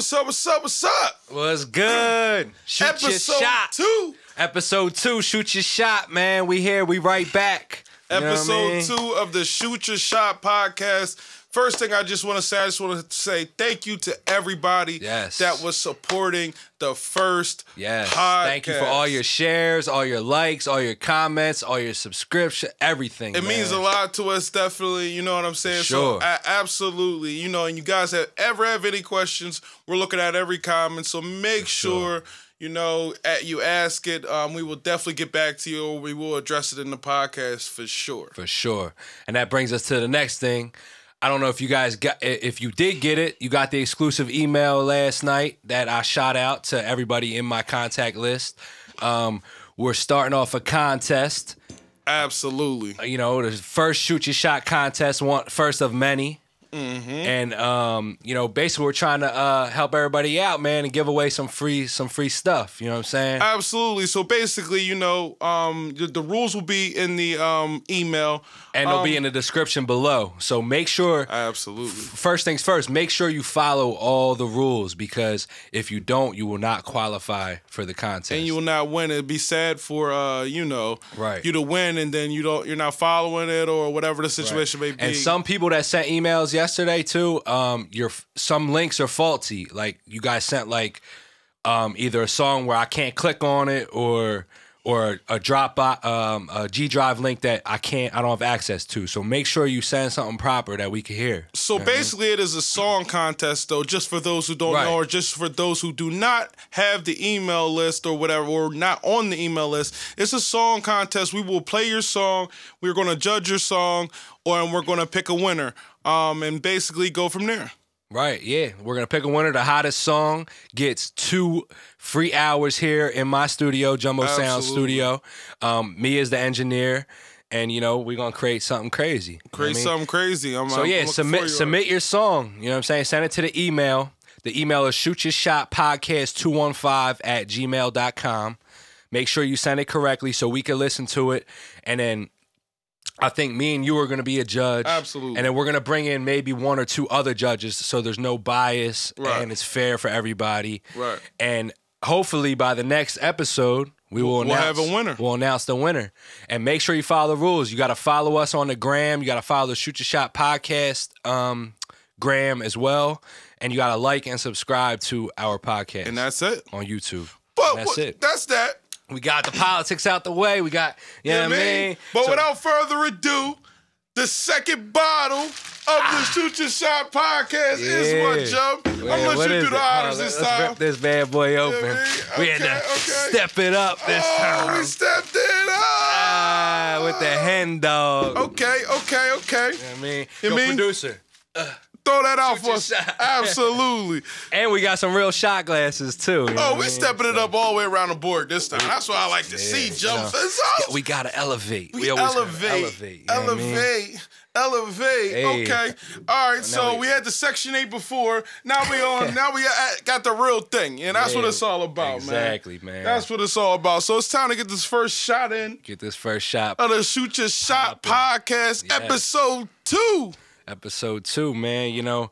What's up? What's up? What's up? What's good? Shoot Episode your shot. two. Episode two. Shoot your shot, man. We here. We right back. You what I Episode mean? two of the Shoot Your Shot podcast. First thing I just want to say, I just want to say thank you to everybody Yes. that was supporting the first Yes. podcast. Thank you for all your shares, all your likes, all your comments, all your subscription, everything. It means a lot to us, definitely. You know what I'm saying? Sure. So, a- absolutely. You know, and you guys have ever have any questions, we're looking at every comment. So make sure, you know, at, you ask it. Um, we will definitely get back to you, or we will address it in the podcast for sure. for sure. And that brings us to the next thing. I don't know if you guys got if you did get it, you got the exclusive email last night that I shot out to everybody in my contact list. Um, we're starting off a contest. Absolutely. You know, the first shoot your shot contest, one first of many. Mm-hmm. And um, you know, basically we're trying to uh, help everybody out, man, and give away some free some free stuff. You know what I'm saying? Absolutely. So basically, you know, um, the, the rules will be in the um, email. and they'll be Um, in the description below. So make sure Absolutely. first things first, make sure you follow all the rules because if you don't, you will not qualify for the contest. And you will not win. It'd be sad for uh, you know, Right. you to win and then you don't you're not following it or whatever the situation may be. and some people that sent emails yesterday too, um, your some links are faulty. Like you guys sent like um, either a song where I can't click on it or or a drop um, a G Drive link that I can't I don't have access to. So make sure you send something proper that we can hear. So basically, it is a song contest, though, just for those who don't Right. know, or just for those who do not have the email list or whatever, or not on the email list. It's a song contest. We will play your song. We're going to judge your song, or and we're going to pick a winner, um, and basically go from there. Right, yeah. We're gonna pick a winner. The hottest song gets two free hours here in my studio, Jumbo Sound Studio. Um, me as the engineer, and you know, we're gonna create something crazy. You know I Create mean? something crazy. I'm, So I'm yeah, submit submit your song. You know what I'm saying? Send it to the email. The email is shoot your shot podcast 215 at gmail.com. Make sure you send it correctly so we can listen to it. And then I think me and you are going to be a judge. Absolutely. And then we're going to bring in maybe one or two other judges so there's no bias Right. and it's fair for everybody. Right. And hopefully by the next episode, we will We'll announce, have a winner. We'll announce the winner. And make sure you follow the rules. You got to follow us on the gram. You got to follow the Shoot Your Shot podcast um, gram as well. And you got to like and subscribe to our podcast and that's it. on YouTube. But that's what- it. That's that. We got the politics out the way. We got, you know what I mean? But So- without further ado, the second bottle of the Shoot Your Shot podcast is Yeah. what, Joe? I'm gonna what let you do the it? honors Oh, this let's time. rip this bad boy open. man. we had to okay. step it up this Oh, time. we stepped it up. Ah, with the hen dog. Okay, okay, okay. You know what I mean? You Yo, mean- producer. Throw that out Shoot for us. shot. Absolutely. And we got some real shot glasses too. you know Oh, we I mean? stepping it up all the way around the board this time. That's what I like to see, you Joe. know. It's all- We gotta elevate. We, always gotta elevate, elevate. know what I mean? elevate, elevate. Hey. Okay, all right. So we- we had the section eight before. Now we on. now we at- got the real thing, and that's what it's all about, exactly, man. Exactly, man. That's what it's all about. So it's time to get this first shot in Get this first shot. of the Shoot Your Shot podcast, Yes. episode two. Episode two, man. You know,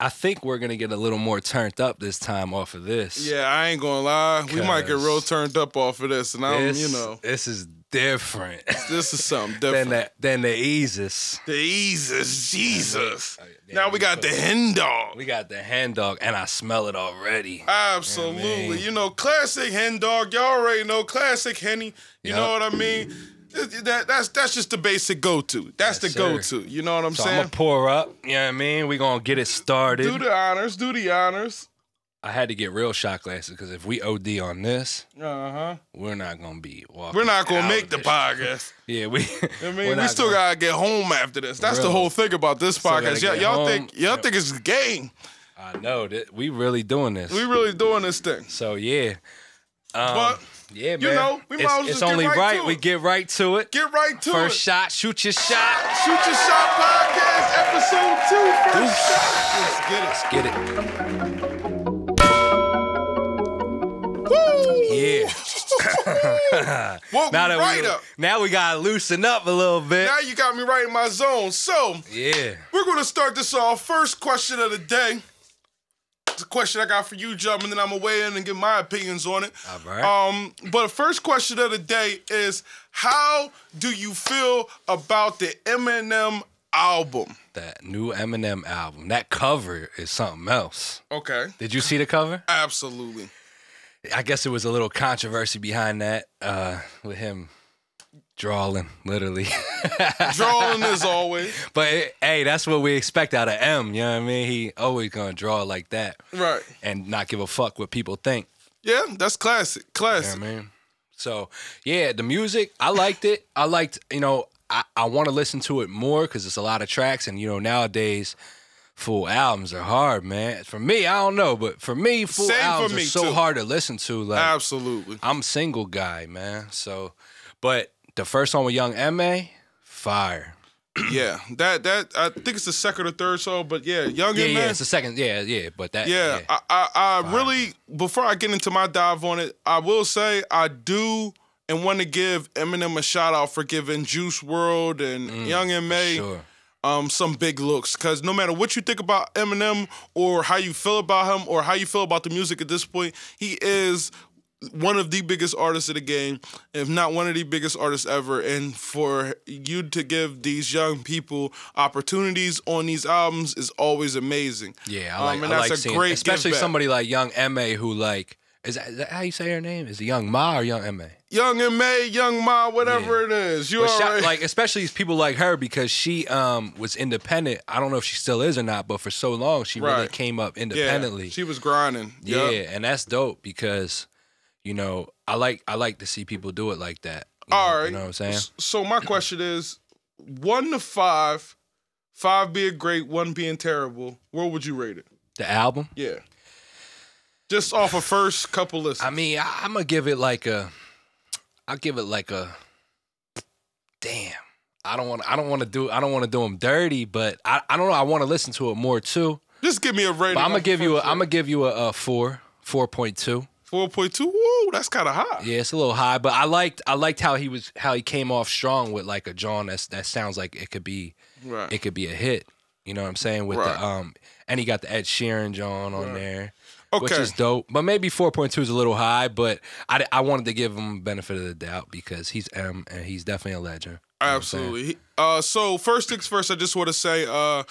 I think we're gonna get a little more turned up this time off of this. Yeah, I ain't gonna lie. We might get real turned up off of this, and I'm, This, you know, this is different this is something than different. the than the eases. The Jesus, Jesus. Oh, yeah, now we got the hen dog. We got the hen dog, and I smell it already. Absolutely. man. You know, classic hen dog. Y'all already know classic henny. You Yup. know what I mean? That, that's that's just the basic go to. That's Yes, the go to. You know what I'm So I'm saying? gonna pour up. You know what I mean? We gonna get it started. do the honors. Do the honors. I had to get real shot glasses because if we OD on this, Uh huh. we're not gonna be walking. We're not gonna make the podcast. Yeah, we. I mean, we still gonna- gotta get home after this. That's the whole thing about this podcast. Y'all, think y'all Yep. think it's a game. I know that we really doing this. We really doing this thing. so yeah, um, But yeah, man. you know, we might it's as well it's just only right right, we get right to it. get right to First it. shot, shoot your shot. Shoot your shot podcast episode two. First shot. Let's get it. Get it. Yeah. Now that right we up. now we gotta loosen up a little bit. Now you got me right in my zone. So Yeah. we're gonna start this off. First question of the day. Question I got for you, Jum, and then I'm gonna weigh in and get my opinions on it. All right. Um, but the first question of the day is how do you feel about the Eminem album? that new Eminem album. That cover is something else. Okay. Did you see the cover? Absolutely. I guess it was a little controversy behind that uh, with him drawing, literally. Drawing as always. but it- hey, that's what we expect out of M. You know what I mean? He always gonna draw like that Right. and not give a fuck what people think. Yeah, that's classic. You know Classic. I mean? So yeah, the music I liked it. I liked you know I, I want to listen to it more because it's a lot of tracks and you know nowadays full albums are hard, man. For me, I don't know, but for me, full Same albums me, are so too. hard to listen to. Like Absolutely. I'm single guy, man. So, but the first song with Young M.A, fire. Yeah. That that I think it's the second or third song, but yeah, Young Yeah, yeah, it's the second. Yeah, yeah, but that. Yeah, Yeah, I, I, I really before I get into my dive on it, I will say I do and want to give Eminem a shout out for giving Juice WRLD and Young M.A sure. um some big looks because no matter what you think about Eminem or how you feel about him or how you feel about the music at this point, he is one of the biggest artists of the game, if not one of the biggest artists ever. And for you to give these young people opportunities on these albums is always amazing. Yeah, I like, Um, and I that's like a seeing, great especially somebody like Young M.A who like is that, is that how you say her name? Is it Young M.A or Young M.A? Young M.A, Young M.A, whatever it is. You shout- already like especially people like her because she um was independent. I don't know if she still is or not, but for so long she really came up yeah, independently. she was grinding. Yeah, and that's dope because you know I like I like to see people do it like that. You All know, right. you know what I'm saying? So my question is, one to five, five being great, one being terrible. Where would you rate it? The album. Yeah. Just off of first couple listens. I mean, I, I'm gonna give it like a. I'll give it like a. Damn. I don't want. I don't want to do. I don't want to do them dirty, but I. I don't know. I want to listen to it more too. Just give me a rating. But I'm gonna give you. A, I'm gonna give you a, a four. Four point two. Four point two. Whoa, that's kind of high. Yeah, it's a little high, but I liked. I liked how he was. How he came off strong with like a John. That's that sounds like it could be. Right. It could be a hit. You know what I'm saying? With Right. the um, and he got the Ed Sheeran John on there. Which Okay. is dope, but maybe 4.2 is a little high. But I, I wanted to give him benefit of the doubt because he's M and he's definitely a legend. You know what I'm saying? Absolutely. Uh, so first things first, I just want to say, uh,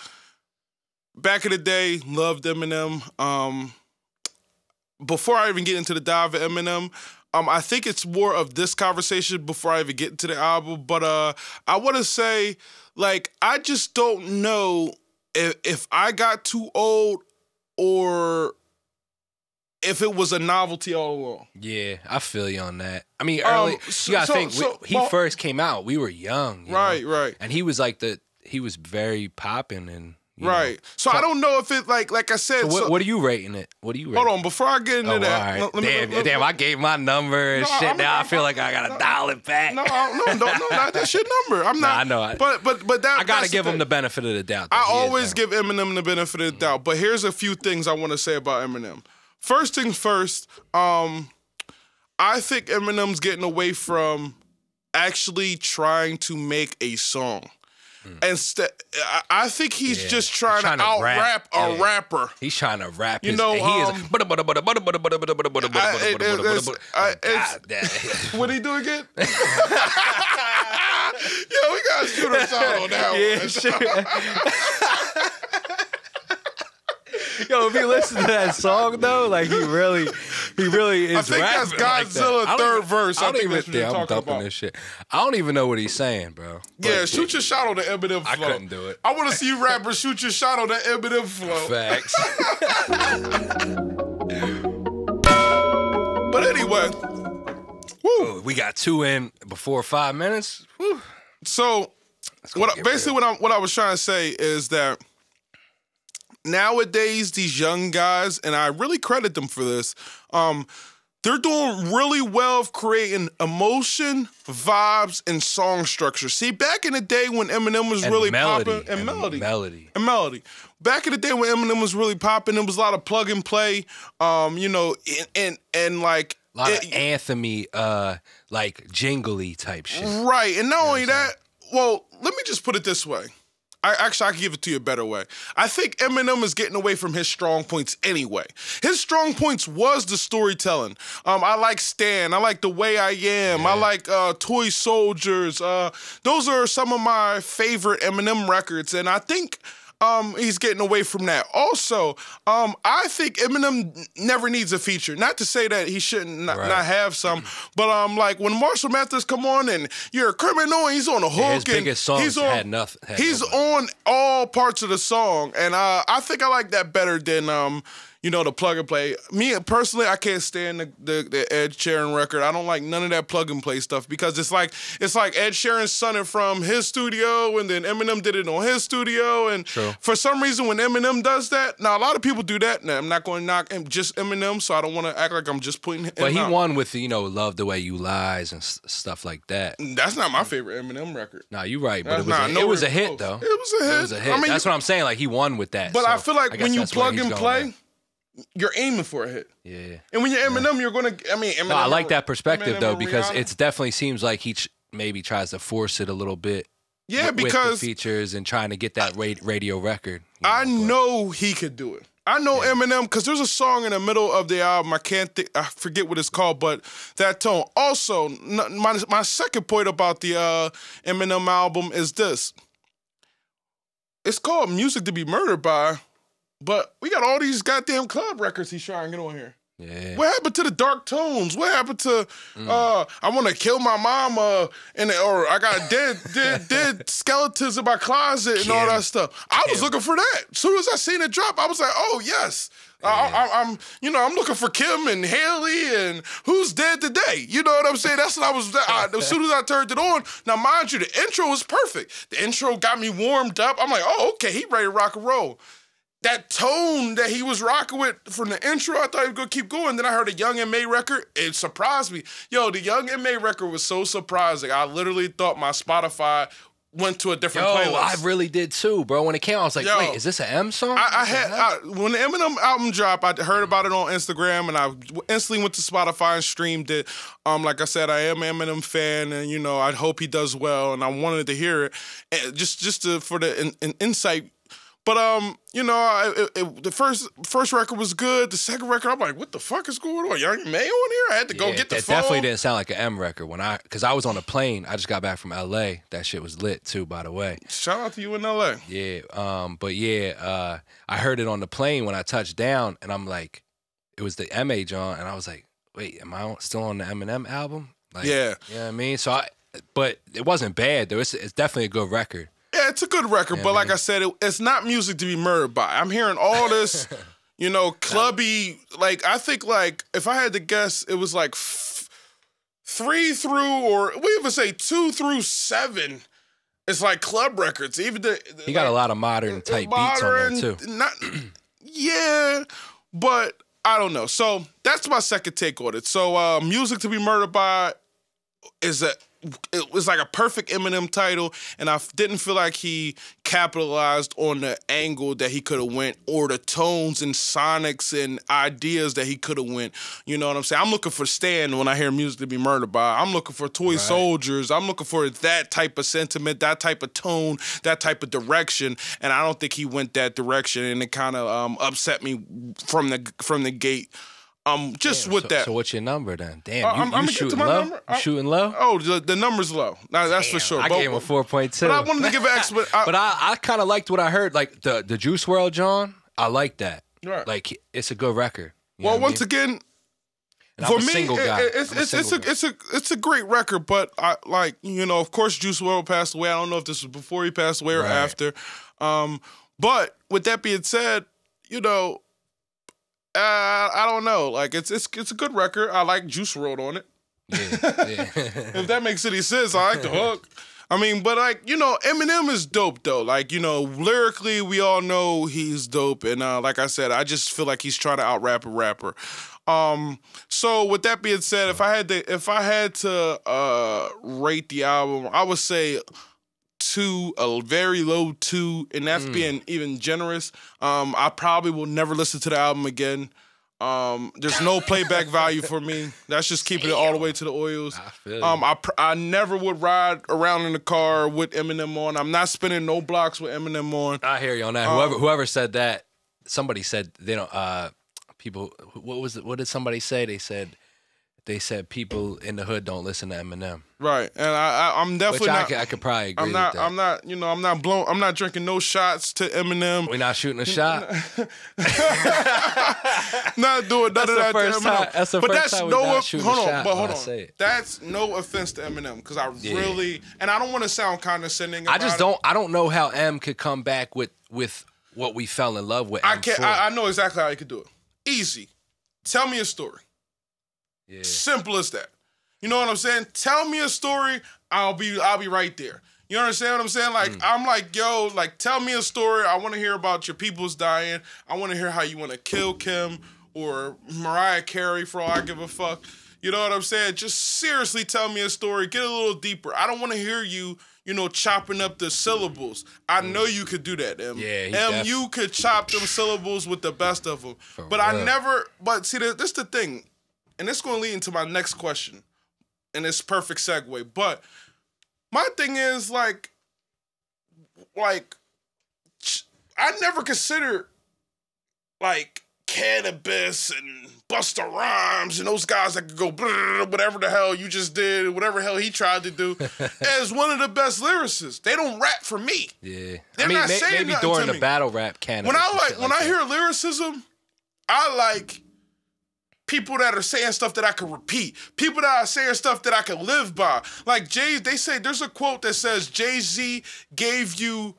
back in the day, loved Eminem. Um, before I even get into the dive of Eminem, um, I think it's more of this conversation before I even get into the album. But uh, I want to say, like, I just don't know if if I got too old or if it was a novelty all along. Yeah, I feel you on that. I mean, Um, early. so- you gotta so- think we- so, he well- first came out. We were young, you know? Right, right. And he was like the he was very popping and you know. Right. So I don't know if it like like I said. So what, so- what are you rating it? What are you rating? hold on, before I get into Oh, that, right. let- let me- damn, let- damn! I gave my number and No, shit. I'm- now I I'm- feel like I gotta no, dial it back. No, I- no, no, no, not that's your number. I'm Nah, not. I know. I- But but but that I gotta give him the benefit of the doubt. I though. He is always give Eminem the benefit of the doubt. But here's a few things I want to say about Eminem. First things first, um, I think Eminem's getting away from actually trying to make a song. Instead, And I think he's yeah. just trying, he's trying to, to out rap, a yeah. rapper. He's trying to rap. You his, know, um, he is. What he do again? Yo, we gotta shoot us out on that yeah, one. Sure. Yo, if you listen to that song though, like he really he really is. I think that's rapping like that. Godzilla third verse. I I don't think even think you're I'm dumping about. this shit. I don't even know what he's saying, bro. But Yeah, shoot your shot on the Eminem flow. I couldn't do it. I want to see you rappers shoot your shot on the Eminem flow. Facts. But anyway, Ooh, we got two in before five minutes. Whew. so what basically what I what I was trying to say is that nowadays these young guys, and I really credit them for this, um, they're doing really well of creating emotion, vibes, and song structure. See, back in the day when Eminem was And really melody, popping, and, melody, melody. and melody. Back in the day when Eminem was really popping, there was a lot of plug and play. Um, you know, and and, and like A lot of it- anthemy, uh, like jingly type shit. right. And not only that, well, let me just put it this way. I actually I can give it to you a better way. I think Eminem is getting away from his strong points anyway. His strong points was the storytelling. Um, I like Stan. I like The Way I Am. I like uh, Toy Soldiers. Uh, those are some of my favorite Eminem records, and I think um, he's getting away from that. Also, um, I think Eminem never needs a feature. Not to say that he shouldn't not, Right. not have some, but um, like when Marshall Mathers come on and you're a criminal, and he's on a hook. Yeah, his and biggest songs he's on, had nothing- had he's on all parts of the song, and uh, I think I like that better than um, you know, the plug and play. Me personally, I can't stand the, the the Ed Sheeran record. I don't like none of that plug and play stuff because it's like it's like Ed Sheeran it from his studio, and then Eminem did it on his studio, and True. for some reason, when Eminem does that, now a lot of people do that. Now I'm not going to knock him, just Eminem, so I don't want to act like I'm just putting him. But he out. won with you know "Love the Way You Lies" and stuff like that. Mm, that's not my favorite Eminem record. Nah, you're right, but That's it was not a, it was a hit close. though. It was a hit. It was a hit. I mean, that's what I'm saying. Like he won with that. But so I feel like guess when you plug and play, with. You're aiming for a hit. yeah. And when you're Eminem, you're gonna. I mean, Eminem. No, I like that perspective Eminem though because it definitely seems like he ch- maybe tries to force it a little bit. yeah with because features and trying to get that ra- radio record. you I know he could do it. I know Eminem because there's a song in the middle of the album. I can't think. I forget what it's called, but that tone. Also, n- my my second point about the uh, Eminem album is this. It's called "Music to Be Murdered By," but we got all these goddamn club records he's trying to get on here. Yeah. What happened to the dark tones? What happened to Mm. uh I want to kill my mama and or I got dead dead dead skeletons in my closet and all that stuff. I was looking for that. As soon as I seen it drop, I was like, oh yes. I, I, I'm, you know, I'm looking for Kim and Hailie and who's dead today. You know what I'm saying? That's what I was. I, as soon as I turned it on, now mind you, the intro was perfect. The intro got me warmed up. I'm like, oh, okay, he ready to rock and roll that tone that he was rocking with from the intro, I thought he was gonna keep going. Then I heard a Young and May record. It surprised me. Yo, the Young and May record was so surprising. I literally thought my Spotify went to a different Yo, playlist. I really did too, bro. When it came out, I was like, Yo. wait, is this an M song? I, I had I, when the Eminem album dropped, I heard about it on Instagram, and I instantly went to Spotify and streamed it. Um, like I said, I am an Eminem fan, and you know, I hope he does well, and I wanted to hear it, and just just to, for the in, in insight. But um, you know, I, it, it, the first first record was good. The second record, I'm like, what the fuck is going on? Young May on here? I had to go Yeah, get the that phone. definitely didn't sound like an M record when I, because I was on a plane. I just got back from L.A. That shit was lit too, by the way. Shout out to you in LA. Yeah. Um. But yeah. Uh. I heard it on the plane when I touched down, and I'm like, it was the M Age on, and I was like, wait, am I still on the Eminem album? Like, Yeah. You know what I mean? So I, but it wasn't bad though. It's it's definitely a good record. Yeah, it's a good record, Yeah, but like. I said, it, it's not music to be murdered by. I'm hearing all this, you know, clubby. Like I think, like if I had to guess, it was like f- three through, or we even say two through seven. It's like club records. Even the He got a lot of modern type beats on there too. Not, yeah, but I don't know. So that's my second take on it. So uh, music to be murdered by is a it was like a perfect Eminem title, and I didn't feel like he capitalized on the angle that he could have went, or the tones and sonics and ideas that he could have went. You know what I'm saying? I'm looking for Stan when I hear music to be murdered by. I'm looking for Toy Soldiers. I'm looking for that type of sentiment, that type of tone, that type of direction, and I don't think he went that direction, and it kind of um, upset me from the from the gate. Um, just with so, that. So what's your number then? Damn, Uh, you, I'm- I'm you to shooting my low? I- shooting low? Oh, the, the number's low. Now that's for sure. I but, gave him a four point two. but I wanted to give an explanation. But I, I kind of liked what I heard, like the the Juice WRLD John. I like that. Right. Like it's a good record. Well, I once mean? again, And for me, single it- guy. it- it's I'm a it's it's a it's a it's a great record. But I like you know, of course, Juice WRLD passed away. I don't know if this was before he passed away or Right. after. Um, but with that being said, you know, uh, I don't know. Like it's it's it's a good record. I like Juice WRLD on it. yeah, yeah. if that makes any sense, I like the hook. I mean, but like you know, Eminem is dope though. Like you know, lyrically, we all know he's dope, and uh, like I said, I just feel like he's trying to out rap a rapper. Um, so with that being said, if I had to, if I had to uh, rate the album, I would say two, a very low two, and that's being even generous. Um, I probably will never listen to the album again. Um, there's no playback value for me. That's just keeping it all the way to the oils. I. Um, I pr- I never would ride around in the car with Eminem on. I'm not spinning no blocks with Eminem on. I hear you on Um, that. whoever whoever said that, somebody said they don't. Uh, people. What was it? What did somebody say? They said. They said people in the hood don't listen to Eminem, Right, and I, I I'm which definitely I not. could, I could probably agree I'm not. with that. I'm not. You know, I'm not blown. I'm not drinking no shots to Eminem. We're not shooting a shot. not doing none That's of the that first to Eminem. time- that's the but first that's time no. not hold on, shot but hold on. That's no offense to Eminem because I really and I don't want to sound condescending. I just it. don't. I don't know how M could come back with with what we fell in love with. I M can't. I, I know exactly how you could do it. Easy. Tell me a story. Yeah. Simple as that. You know what I'm saying? Tell me a story. I'll be. I'll be right there. You understand what I'm saying? Like Mm. I'm like, yo, like tell me a story. I want to hear about your people's dying. I want to hear how you want to kill Kim or Mariah Carey for all I give a fuck. You know what I'm saying? Just seriously tell me a story. Get a little deeper. I don't want to hear you, you know, chopping up the syllables. I know you could do that, M. Mm. Yeah, M, def- you could chop them syllables with the best of them. but I never. But see, this, this the thing, and it's going to lead into my next question, and it's perfect segue. But my thing is like, like, I never considered like Canibus and Busta Rhymes and those guys that could go whatever the hell you just did, whatever hell he tried to do, as one of the best lyricists. They don't rap for me. Yeah. They're I mean, not may- saying maybe during the me. battle rap canon. When I like when I hear lyricism, I like people that are saying stuff that I can repeat. People that are saying stuff that I can live by. Like Jay, they say there's a quote that says Jay Z gave you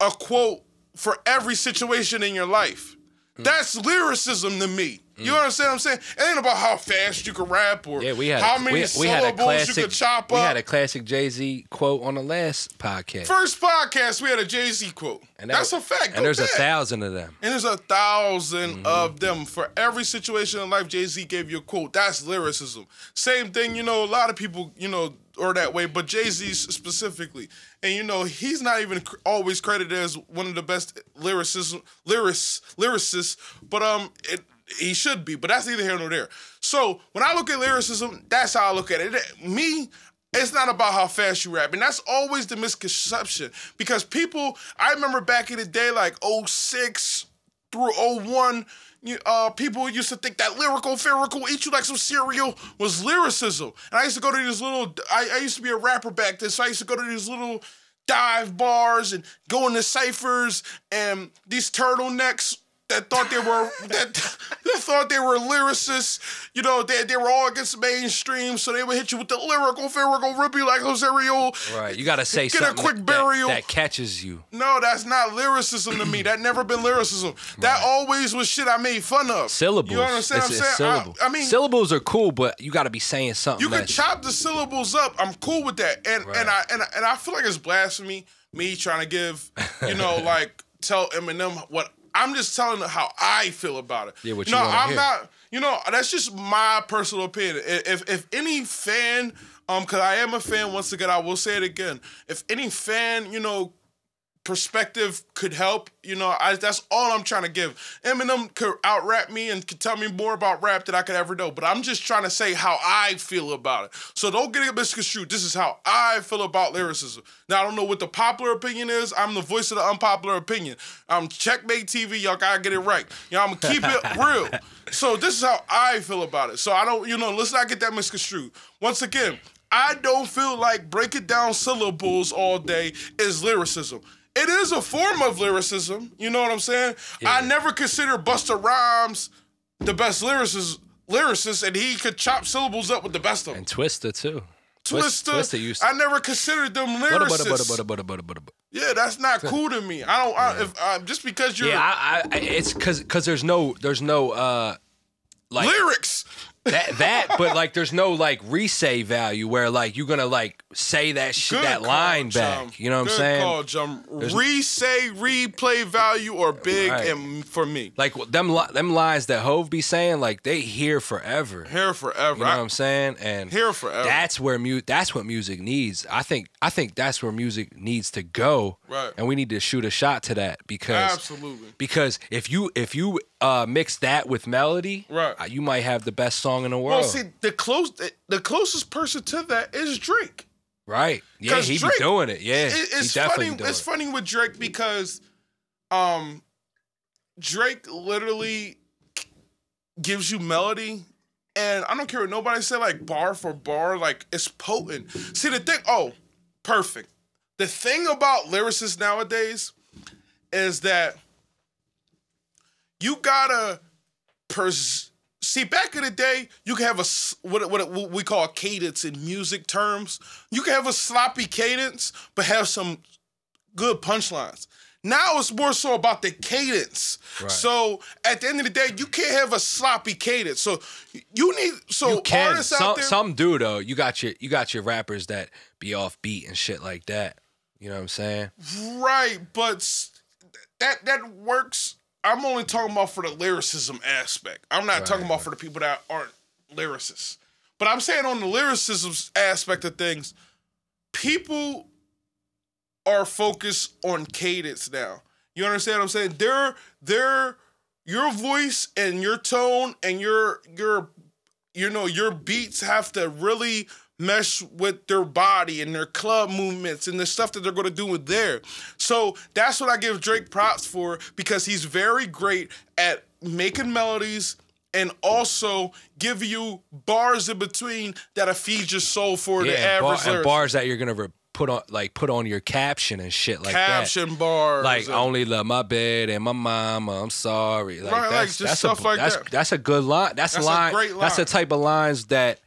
a quote for every situation in your life. Mm. That's lyricism to me. You understand what I'm saying? It ain't about how fast you can rap or yeah, we had how a, many we, we had a syllables classic. you could chop up. we had a classic Jay Z quote on the last podcast. First podcast, we had a Jay Z quote. And that- That's a fact. Go and there's back. a thousand of them. And there's a 1000 Mm-hmm. of them. For every situation in life, Jay Z gave you a quote. That's lyricism. Same thing, you know, a lot of people, you know, are that way, but Jay Z specifically. And, you know, he's not even always credited as one of the best lyricism, lyrics, lyricists, but um, it, he should be, but that's neither here nor there. So when I look at lyricism, that's how I look at it. Me, it's not about how fast you rap. And that's always the misconception. Because people, I remember back in the day, like 06 through 01, you- uh, people used to think that lyrical, lyrical, eat you like some cereal was lyricism. And I used to go to these little, I, I used to be a rapper back then, so I used to go to these little dive bars and go into ciphers and these turtlenecks that thought they were that, that thought they were lyricists. You know, they, they were all against mainstream, so they would hit you with the lyrical, lyrical, rip you like Rosario. Right. You got to say Get a quick that- burial. that catches you. No, that's not lyricism to me. That never been lyricism. That always was shit I made fun of. Syllables. You understand It's- what I'm saying? syllable. I, I mean, syllables are cool, but you got to be saying something. you can chop the syllables up. I'm cool with that. And Right. and I and I, and I feel like it's blasphemy me trying to give, you know, like tell Eminem what I'm just telling them how I feel about it. Yeah, what no, you wanna I'm hear. not. You know, that's just my personal opinion. If if any fan, um, because I am a fan. Once again, I will say it again. If any fan, you know, perspective could help, you know, I, that's all I'm trying to give. Eminem could out rap me and could tell me more about rap than I could ever know, but I'm just trying to say how I feel about it. So don't get it misconstrued. This is how I feel about lyricism. Now, I don't know what the popular opinion is. I'm the voice of the unpopular opinion. I'm Checkmate TV. Y'all gotta get it right. You know, I'm gonna keep it real. So this is how I feel about it. So I don't, you know, let's not get that misconstrued. Once again, I don't feel like breaking down syllables all day is lyricism. It is a form of lyricism. You know what I'm saying? I never consider Busta Rhymes the best lyricist, lyricist, and he could chop syllables up with the best of them. And Twista, too. Twist- Twista, Twista used to. I never considered them lyricists. butter, butter, butter. Yeah, that's not cool to me. I don't. I, if uh, just because you're Yeah, I, I, it's because because there's no there's no uh like lyrics, that that but like there's no like resay value where like you're gonna like say that shit Good that call, line back. You know what Good I'm saying? Call, Chum. Re-say, replay value or big Right. and for me. Like them li- them lines that Hove be saying, like they here forever. Here forever. You know I- what I'm saying? And Here forever. That's where mu- That's what music needs. I think. I think that's where music needs to go. Right. And we need to shoot a shot to that because Absolutely. because if you if you uh, mix that with melody, Right. uh, you might have the best song in the world. Well, see, the close the, the closest person to that is Drake. Right? Yeah, he Drake- be doing it. Yeah, It- it's funny. It's it. funny with Drake because, um, Drake literally gives you melody, and I don't care what nobody said. Like bar for bar, like it's potent. See the thing. Oh, perfect. The thing about lyricists nowadays is that you gotta pers- see back in the day you can have a what, what, what we call cadence in music terms you can have a sloppy cadence but have some good punchlines now it's more so about the cadence Right. so at the end of the day you can't have a sloppy cadence so you need so You can. artists out Some, there some do though. You got your you got your rappers that be off beat and shit like that. You know what I'm saying? Right, but that that works. I'm only talking about for the lyricism aspect. I'm not talking about for the people that aren't lyricists. But I'm saying on the lyricism aspect of things, people are focused on cadence now. You understand what I'm saying? They're they're your voice and your tone and your your you know your beats have to really mesh with their body and their club movements and the stuff that they're going to do with there. So that's what I give Drake props for because he's very great at making melodies and also give you bars in between that'll feed your soul for the Yeah, bar- average lyricist. bars that you're gonna put on like put on your caption and shit like that. caption bars. Like I only love my bed and my mama. I'm sorry. Like Right, like, that's, just that's stuff a, like that's, that. That's a good line. That's, That's a a line. That's the type of lines that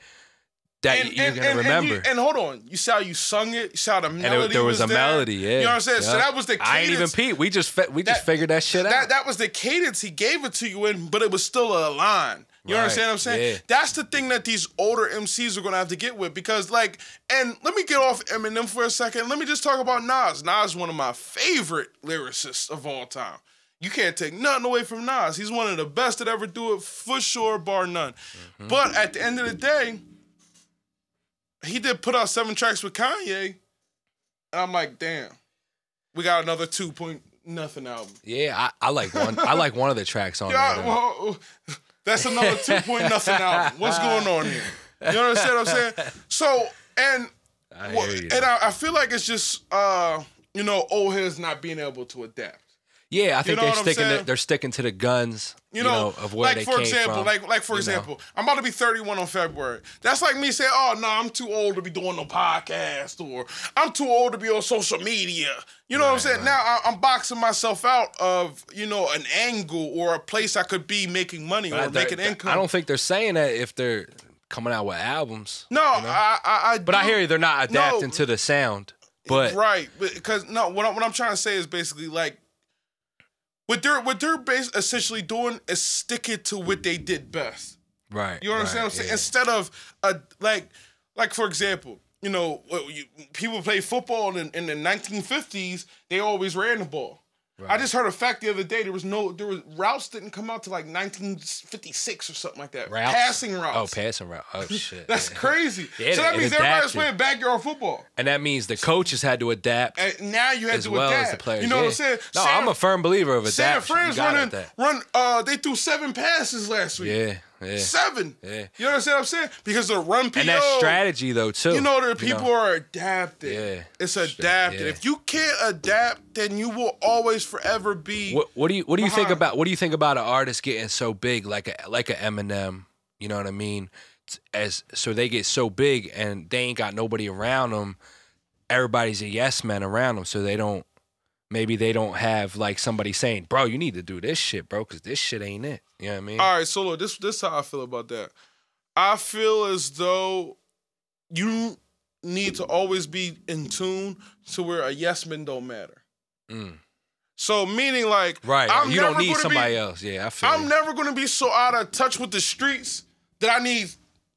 that you're gonna remember. And, you- and hold on, you saw you sung it. You saw the And melody there, there was, a there. melody, yeah. You know what I'm saying? So that was the cadence. I ain't even peep. We just we just That- figured that shit out. that that was the cadence he gave it to you in, but it was still a line. You Right, understand what I'm saying? yeah. That's the thing that these older MCs are gonna have to get with because, like, and let me get off Eminem for a second. Let me just talk about Nas. Nas is one of my favorite lyricists of all time. You can't take nothing away from Nas. He's one of the best that ever do it for sure, bar none. Mm-hmm. But at the end of the day, he did put out seven tracks with Kanye, and I'm like, damn, we got another two point nothing album. yeah, I, I like one. I like one of the tracks on Yeah, there. well, that's another two point nothing album. What's going on here? You understand what I'm saying? So, and I well, and I, I feel like it's just uh, you know, old heads not being able to adapt. Yeah, I think know they're sticking. To, they're sticking to the guns. You know, of where like they for came example, from. like like for you know. example, I'm about to be 31 on February. That's like me saying, "Oh no, I'm too old to be doing no podcast," or "I'm too old to be on social media." You know what I'm saying? Now I, I'm boxing myself out of you know an angle or a place I could be making money or making income. I don't think they're saying that if they're coming out with albums. No, I, I, I But I hear you. They're not No. adapting to the sound. But right, because no, what, I, what I'm trying to say is basically like what they're what they're bas- essentially doing is sticking to what they did best. right, You understand right, what I'm saying? yeah. Instead of a like like for example, you know, uh, people play football in, in the 1950s. They always ran the ball. I just heard a fact the other day. There was no there was routes didn't come out to like 1956 or something like that. Routes? Passing routes. Oh, passing route. Oh shit. That's yeah. crazy. Yeah, so that means everybody's playing backyard football. And that means the coaches had to adapt And now you have as to well adapt. as the players. You know what. I'm saying? No, San- I'm a firm believer of San adaptation. You Fran's running run. Uh, they threw seven passes last week. Yeah, yeah. Seven. Yeah. You understand what I'm saying? Because the run PO. And that strategy though too. You know the people are adapted. Yeah. It's adapted. yeah. If you can't adapt, then you will always forever be. What, what do you what do you think about what do you think about an artist getting so big like a like a Eminem? You know what I mean? As so they get so big and they ain't got nobody around them. Everybody's a yes man around them, so they don't. Maybe they don't have like somebody saying, "Bro, you need to do this shit, bro, because this shit ain't it." You know what I mean? All right, so look, this this is how I feel about that. I feel as though you need to always be in tune to where a yes man don't matter. Mm. So meaning like Right. I'm you don't need somebody be, else. Yeah, I feel. I'm you. never gonna be so out of touch with the streets that I need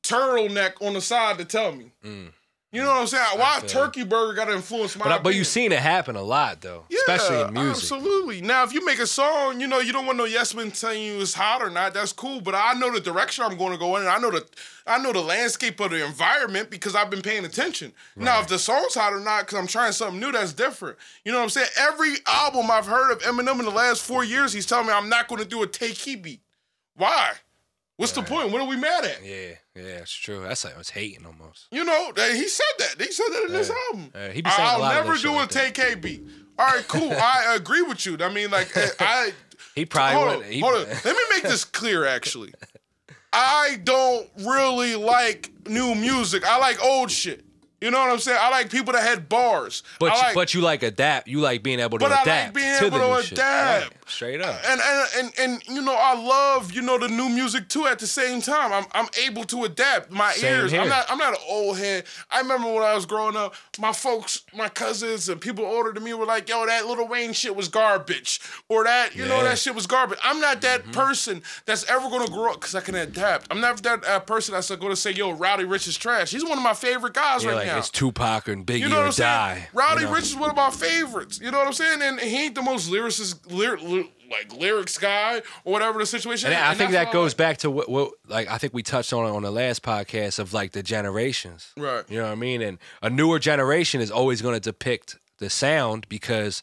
turtleneck on the side to tell me. Mm. You know what I'm saying? Why Turkey Burger got to influence my? But, uh, but you've seen it happen a lot though, especially in music. Absolutely. Now, if you make a song, you know you don't want no yes men telling you it's hot or not. That's cool. But I know the direction I'm going to go in, and I know the I know the landscape of the environment because I've been paying attention. Right. Now, if the song's hot or not, because I'm trying something new, that's different. You know what I'm saying? Every album I've heard of Eminem in the last four years, he's telling me I'm not going to do a take key beat. Why? What's the point? What are we mad at? Yeah, yeah, it's true. That's like I was hating almost. You know, he said that. He said that in this album. Uh, he be saying I'll a lot never do a like take K beat. All right, cool. I agree with you. I mean, like, I. He probably hold would. On, he, hold on. Let me make this clear. Actually, I don't really like new music. I like old shit. You know what I'm saying? I like people that had bars. But like, you, but you like adapt. You like being able to but adapt. I like being to able the to adapt. Straight up. And, and and and you know I love you know the new music too. At the same time, I'm I'm able to adapt my Same ears. here. I'm not I'm not an old head. I remember when I was growing up, my folks, my cousins, and people older than me were like, "Yo, that little Wayne shit was garbage," or that you know that shit was garbage. I'm not that person that's ever gonna grow up because I can adapt. I'm not that uh, person that's gonna say, "Yo, Roddy Ricch is trash." He's one of my favorite guys Yeah, right like now. it's Tupac and Biggie You know what or I'm saying? Roddy you know? Ricch is one of my favorites. You know what I'm saying? And he ain't the most lyricist, lyr, lyr- like lyrics guy or whatever the situation. And is. I And think that goes like- back to what, what, like I think we touched on it on the last podcast of like the generations. Right. You know what I mean? And a newer generation is always going to depict the sound because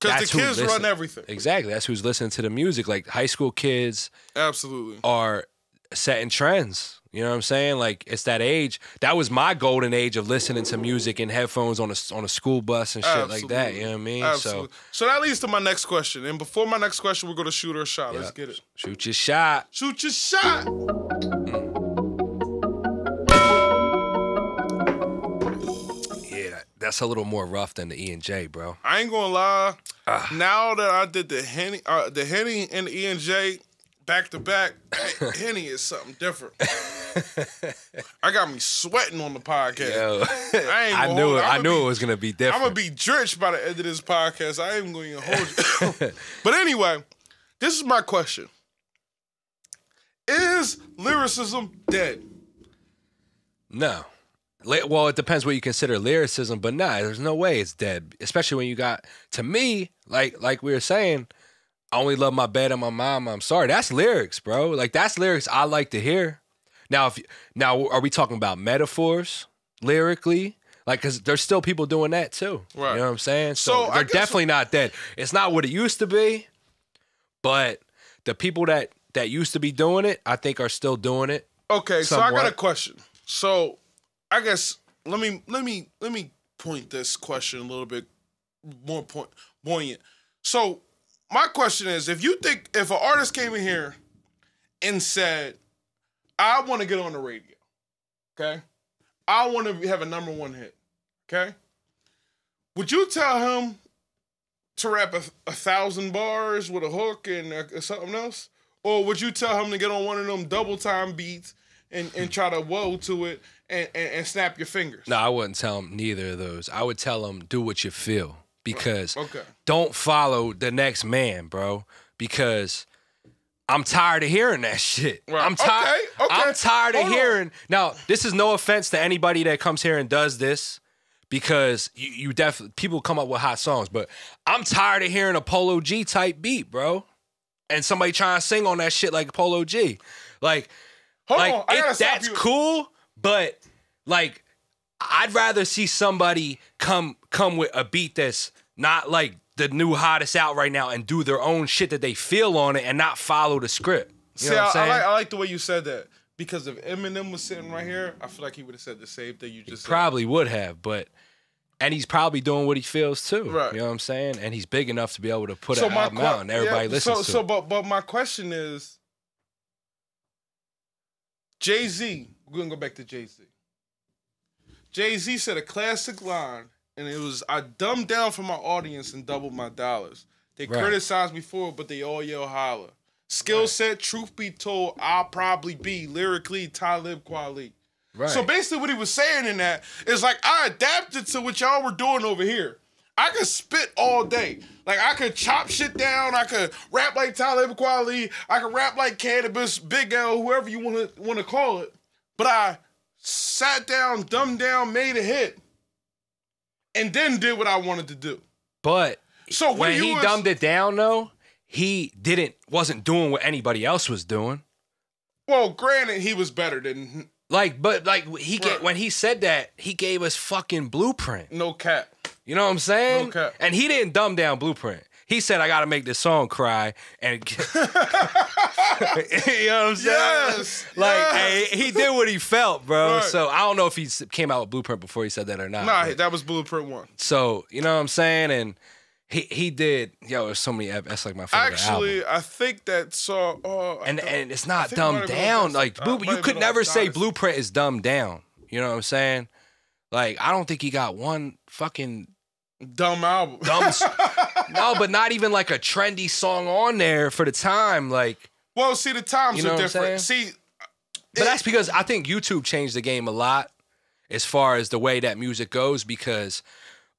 because the kids listen- run everything. exactly that's who's listening to the music. Like high school kids Absolutely. are setting trends. You know what I'm saying? Like it's that age. That was my golden age of listening to music and headphones on a on a school bus and shit like that. You know what I mean? Absolutely. So, that leads to my next question. And before my next question, we're going to shoot our shot. Let's get it. Shoot your shot. Shoot your shot. Yeah, that, that's a little more rough than the E and J, bro. I ain't gonna lie. Ah. Now that I did the henny, uh, the henny and the E and J back to back, henny is something different. I got me sweating on the podcast. Yo, I I knew it. I knew be- it was gonna be different. I'm gonna be drenched by the end of this podcast. I ain't even going to hold you. but anyway, this is my question: Is lyricism dead? No. Well, it depends what you consider lyricism, but nah, there's no way it's dead. Especially when you got to me, like like we were saying, I only love my bed and my mom. I'm sorry. That's lyrics, bro. Like that's lyrics I like to hear. Now, if now are we talking about metaphors lyrically? Like, cause there's still people doing that too. Right. You know what I'm saying? So, So, they're definitely not dead. It's not what it used to be, but the people that that used to be doing it, I think, are still doing it. Okay, so I got a question. So I guess let me let me let me point this question a little bit more point buoyant. So my question is, if you think if an artist came in here and said, "I want to get on the radio," okay, I want to have a number one hit, okay, would you tell him to rap a, a thousand bars with a hook and uh, something else? Or would you tell him to get on one of them double time beats and, and try to woe to it and, and, and snap your fingers? No, I wouldn't tell him neither of those. I would tell him, do what you feel because Okay. don't follow the next man, bro. Because I'm tired of hearing that shit. Right. I'm tired. Okay, okay. I'm tired of Hold on. hearing. Now, this is no offense to anybody that comes here and does this. Because you, you definitely people come up with hot songs, but I'm tired of hearing a Polo G type beat, bro, and somebody trying to sing on that shit like Polo G, like Hold like it- that's cool, but like I'd rather see somebody come come with a beat that's not like the new hottest out right now and do their own shit that they feel on it and not follow the script. You See, know I, I like I like the way you said that because if Eminem was sitting right here, I feel like he would have said the same thing you just said. probably would have, but and he's probably doing what he feels too. Right. You know what I'm saying? And he's big enough to be able to put so an album out and everybody yeah, listens so, to So, but but my question is, Jay Z. We're gonna go back to Jay Z. Jay Z said a classic line, and it was, "I dumbed down for my audience and doubled my dollars. They Right. criticized me for it, but they all yell holler. Skill set, truth be told, I'll probably be lyrically Talib Kweli." Right. So basically, what he was saying in that is like I adapted to what y'all were doing over here. I could spit all day. Like I could chop shit down. I could rap like Talib Kweli. I could rap like Canibus, Big L, whoever you want to want to call it. But I sat down, dumbed down, made a hit, and then did what I wanted to do. But So when he was- dumbed it down, though, he didn't wasn't doing what anybody else was doing. Well, granted, he was better than Like, but like he Right. get when he said that, he gave us fucking blueprint. no cap. You know what I'm saying? No cap. And he didn't dumb down blueprint. He said, "I got to make this song cry," and you know what I'm saying? Yes, like yes. hey, he did what he felt, bro. Right. So I don't know if he came out with blueprint before he said that or not. Nah, that was Blueprint One. so you know what I'm saying? And he he did. Yo, there's so many. That's like my favorite album. Actually, I think that song. Oh, and and it's not dumbed down. Like uh, you could never say. Blueprint is dumbed down. You know what I'm saying? Like I don't think he got one fucking dumb album. dumb. no, but not even like a trendy song on there for the time. Like, well, see, the times You know are different. See, but that's because I think YouTube changed the game a lot as far as the way that music goes. Because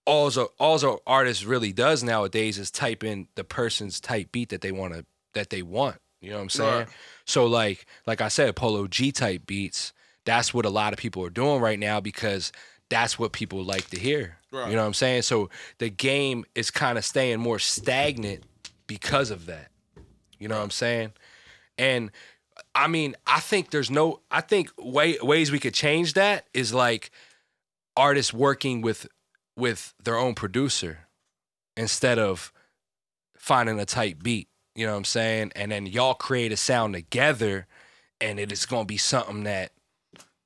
all all a artist really does nowadays is type in the person's type beat that they want to that they want. You know what I'm saying? Right. So like like I said, Polo G type beats. That's what a lot of people are doing right now because that's what people like to hear. Right. You know what I'm saying? So the game is kind of staying more stagnant because of that. You know what I'm saying? And I mean, I think there's no I think way, ways we could change that is like artists working with with their own producer instead of finding a tight beat. You know what I'm saying? And then y'all create a sound together and it is gonna be something that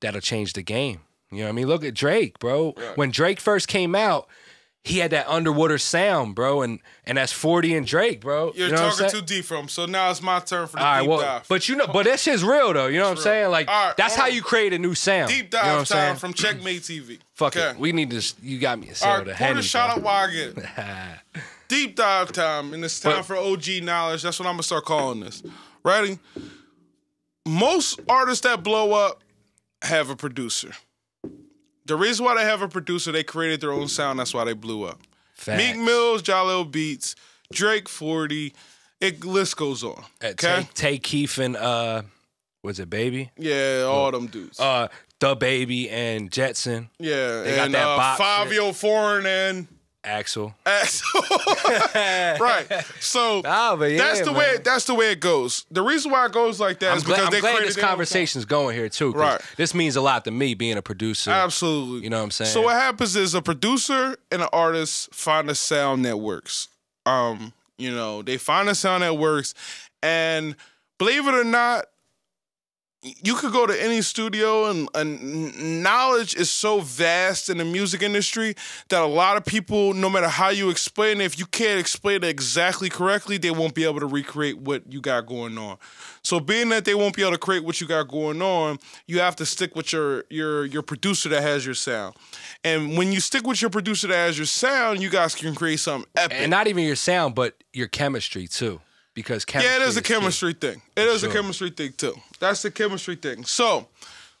that'll change the game. You know what I mean? Look at Drake, bro. Right. When Drake first came out, he had that underwater sound, bro, and and that's 40 and Drake, bro. you're you know talking too deep for him, So now it's my turn for the All right, deep well, dive. but you know, but that shit's real though. You know what I'm It's saying? Like All right, that's how right. you create a new sound. deep You know dive I'm saying? time from Checkmate TV. Fuck okay. it. We need to. You got me. All Sarah right, the pour Henny, bro. I get deep dive time, and it's time But- for OG knowledge. That's what I'm gonna start calling this. Ready? Most artists that blow up have a producer. The reason why they have a producer, they created their own sound. That's why they blew up. Facts. Meek Mills, Jahlil Beats, Drake 40. It list goes on. Uh, Okay. Take, Tay Keith and uh, was it Baby? Yeah, all them dudes. Uh, the Baby and Jetson, yeah, they got and that uh, five shit. year foreign and Axel. Axel. right. So Nah, yeah, that's the man. way. That's the way it goes. The reason why it goes like that I'm is glad, because I'm they glad created this conversation's going here too. Right. This means a lot to me being a producer. Absolutely. You know what I'm saying? So what happens is a producer and an artist find a sound that works. Um, you know, they find a sound that works, and believe it or not, you could go to any studio and, and knowledge is so vast in the music industry that a lot of people, no matter how you explain it, if you can't explain it exactly correctly, they won't be able to recreate what you got going on. So being that they won't be able to create what you got going on, you have to stick with your your your producer that has your sound. And when you stick with your producer that has your sound, you guys can create something epic. and not even your sound, but your chemistry too. Because chemistry Yeah, it is a chemistry thing. It is sure. a chemistry thing too. That's the chemistry thing. So,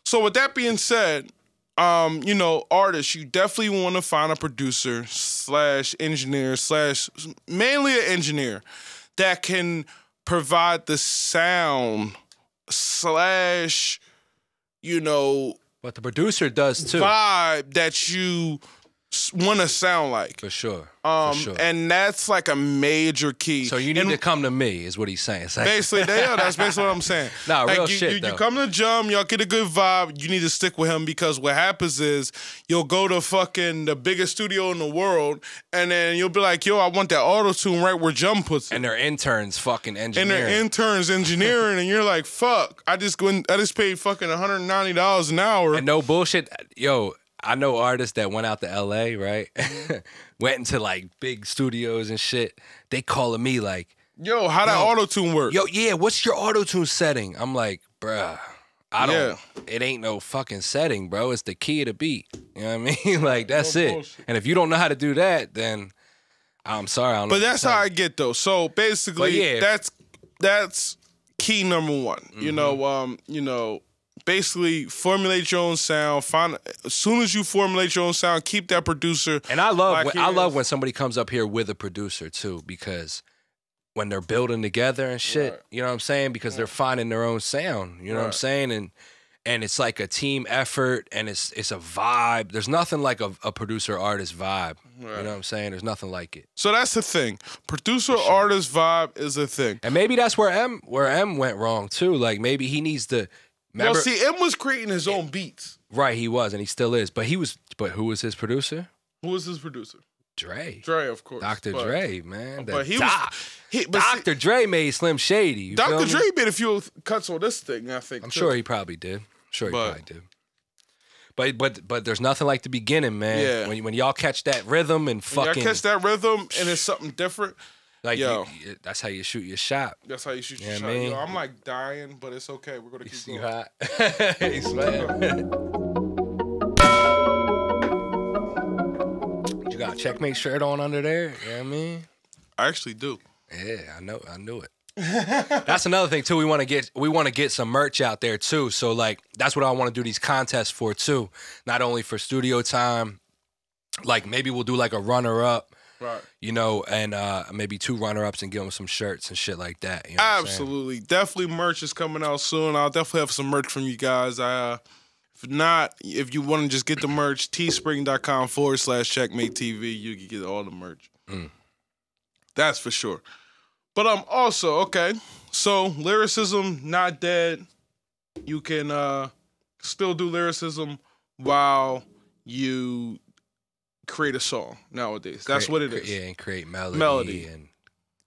so with that being said, um, you know, artists, you definitely want to find a producer slash engineer slash mainly an engineer that can provide the sound slash, you know, But the producer does too. vibe that you want to sound like. For sure. Um, for sure. and that's like a major key. so you need And- to come to me, is what he's saying. Like- Basically, yeah, that's basically what I'm saying. Nah, like, real you, shit, you, you come to Jum, y'all get a good vibe. You need to stick with him because what happens is you'll go to fucking the biggest studio in the world, and then you'll be like, "Yo, I want that auto tune right where Jum puts it." and their interns fucking And their interns engineering, and you're like, "Fuck! I just went, I just paid fucking 190 dollars an hour." And no bullshit. Yo, I know artists that went out to LA, right? went into like big studios and shit. They calling me like, Yo, how that Yo. auto tune work? yo, yeah, what's your auto tune setting? I'm like, bruh, I don't, Yeah. it ain't no fucking setting, bro. It's the key of the beat. You know what I mean? like, that's No it. bullshit. And if you don't know how to do that, then I'm sorry. I don't But what that's how I get though. So basically, yeah. that's that's key number one. Mm-hmm. You know, um, you know, basically formulate your own sound. Find as soon as you formulate your own sound, keep that producer. And I love Like when, I love when somebody comes up here with a producer too, because when they're building together and shit, Right. you know what I'm saying? Because they're mm. finding their own sound, you know what I'm saying? And and it's like a team effort and it's it's a vibe. There's nothing like a, a producer artist vibe. You know what I'm saying? There's nothing like it. So that's the thing. Producer artist vibe is a thing. And maybe that's where M where M went wrong too. Like maybe he needs to remember well, see, M was creating his own beats. right, he was and he still is. But he was but who was his producer? Who was his producer? Dre. Dre, of course. Dr. But- Dre, man. But he doc- was. He, but see, Dr. Dre made Slim Shady. Dr. me? Dre made a few cuts on this thing. I think. I'm too. sure he probably did. I'm sure he But- probably did. But but but there's nothing like the beginning, man. Yeah. When when y'all catch that rhythm and When y'all fucking catch that rhythm and it's something different. Like yo. you- you- that's how you shoot your shot. That's how you shoot your Yeah, shot. man. Yo, I'm like dying, but it's okay. We're gonna keep You going. hot? You got a checkmate shirt on under there? You know what I mean? I actually do. Yeah, I know. I knew it. that's another thing too. We want to get we want to get some merch out there too. So like that's what I want to do these contests for too. Not only for studio time, like maybe we'll do like a runner up, Right. you know, and uh maybe two runner ups and give them some shirts and shit like that. You know what I'm saying? Absolutely. Definitely merch is coming out soon. I'll definitely have some merch from you guys. I uh if not, if you want to just get the merch, teespring.com forward slash checkmate TV, you can get all the merch. Mm. That's for sure. But I'm um also, okay. So lyricism not dead. You can uh still do lyricism while you create a song nowadays. That's Create- what it is. Yeah, and create melody, Melody. and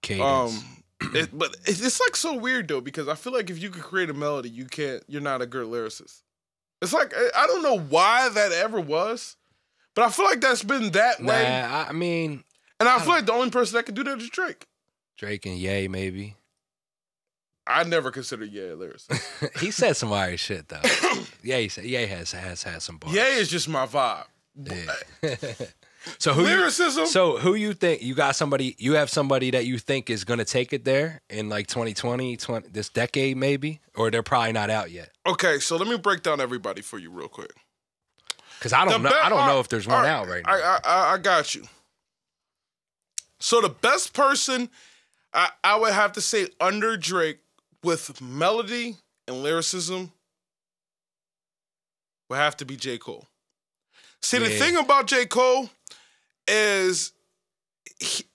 cadence. Um, it, but it's like so weird though because I feel like if you could create a melody, you can't. You're not a good lyricist. It's like I- I don't know why that ever was, but I feel like that's been that nah, way. I, I mean And I feel like the only person that can do that is Drake. Drake and Ye maybe. I never considered Ye a lyricist. he said some wild shit though. yeah, he said Ye has has had some bars. Ye is just my vibe. Yeah. so who you, so who you think you got somebody you have somebody that you think is gonna take it there in like 2020, 20, this decade maybe, or they're probably not out yet. okay, so let me break down everybody for you real quick. Because I don't The know. I don't know if there's one out right now. I, I I got you. So the best person, I, I would have to say under Drake with melody and lyricism would have to be J. Cole. See, the thing about J. Cole is he-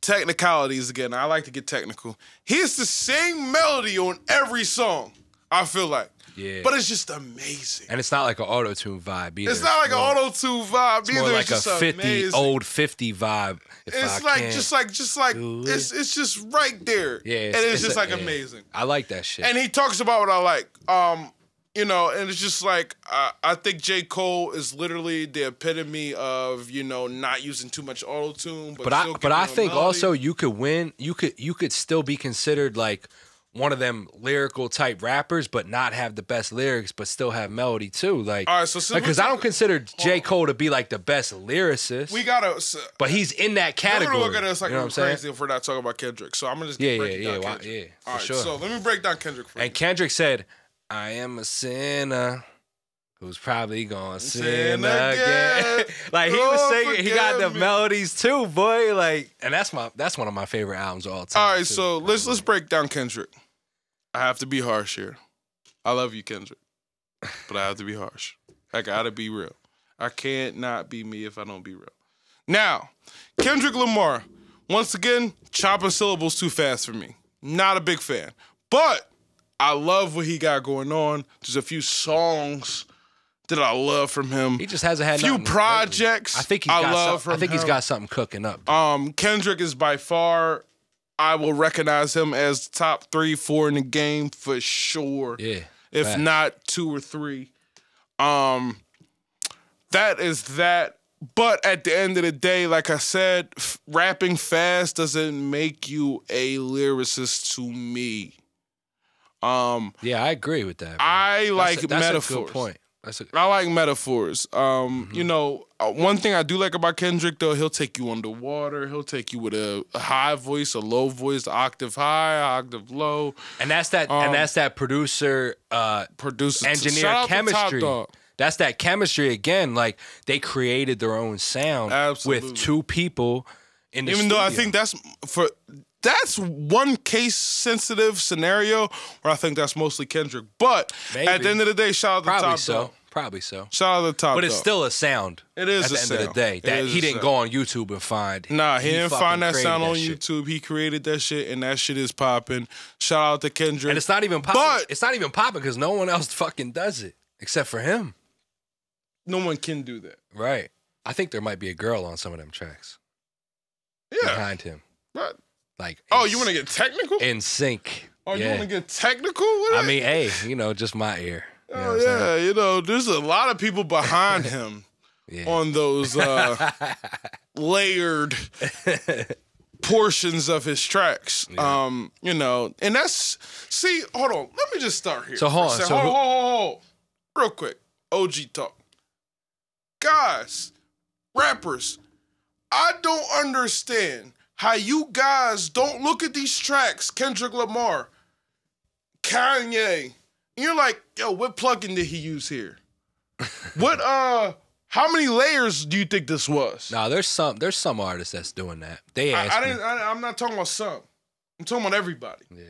technicalities again. I like to get technical. He has the same melody on every song, I feel like. yeah, But it's just amazing. and it's not like an auto tune vibe either. It's not like more, an auto tune vibe It's either. more like it's a 50 amazing. old 50 vibe. If It's I like just like just like it's it's just right there. Yeah, and it's- it's, it's just a- like yeah. amazing. I like that shit. And he talks about what I like. Um, you know, and it's just like I, I think J. Cole is literally the epitome of you know not using too much auto tune, but but I but I think melody. also you could win. You could you could still be considered like one of them lyrical type rappers, but not have the best lyrics, but still have melody too. Like All right, so because we're I don't consider J Cole to be like the best lyricist. we gotta. So, but he's in that category. we're gonna look at this like you know what I'm saying? crazy if we're not talking about Kendrick. So I'm gonna just Yeah, break yeah, it yeah, down why- yeah, for All right, sure. so let me break down Kendrick for you. And Kendrick said, "I am a sinner." Who's probably gonna sin, again? again. like he was Lord, singing, he got the me. melodies too, boy. Like, and that's my that's one of my favorite albums of all time. All right, too. so let's let's break down Kendrick. I have to be harsh here. I love you, Kendrick, but I have to be harsh. I gotta be real. I can't not be me if I don't be real. Now, Kendrick Lamar, once again, chopping syllables too fast for me. Not a big fan, but I love what he got going on. There's a few songs that I love from him. He just hasn't had few nothing lately. projects I think he's I got love some- I think he's him. got something cooking up. Um, Kendrick is by far, I will recognize him as top three, four in the game for sure. yeah, If not two or three. Um, that is that. But at the end of the day, like I said, f- rapping fast doesn't make you a lyricist to me. Um, yeah, I agree with that. bro. I That's like a, that's metaphors. A good point. That's a, I like metaphors. Um, Mm-hmm. you know, uh, one thing I do like about Kendrick though, he'll take you underwater. He'll take you with a, high voice, a low voice, octave high, octave low. and that's that. Um, and that's that producer uh, Producer, engineer chemistry. That's that chemistry again. Like they created their own sound Absolutely. with two people in the Even though I think that's for that's one case sensitive scenario where I think that's mostly Kendrick. But at the end of the day, shout out to Probably Top so. Dog. Probably so. Shout out to Top But it's Dog. still a sound. It is at the end of the day. That he didn't sound. go on YouTube and find. Nah, he, didn't find that sound on shit. YouTube. He created that shit, and that shit is popping. Shout out to Kendrick. And it's not even popping. But- it's not even popping because no one else fucking does it except for him. no one can do that. Right. I think there might be a girl on some of them tracks Yeah. behind him. Right. Like Oh, you want to get technical? in sync? oh, you want to get technical with it? I mean, hey, you know, just my ear. You know oh yeah, you know, there's a lot of people behind him Yeah. on those uh, layered portions of his tracks. Um, you know, and that's see. Hold on, let me just start here. So hold on, so hold, who- hold, hold, hold. real quick. OG talk, guys, rappers. I don't understand how you guys don't look at these tracks. Kendrick Lamar, Kanye. And you're like, yo, what plugin did he use here? what uh how many layers do you think this was? No, there's some there's some artists that's doing that. They I, ask I me. didn't I, I'm not talking about some. I'm talking about everybody. Yeah.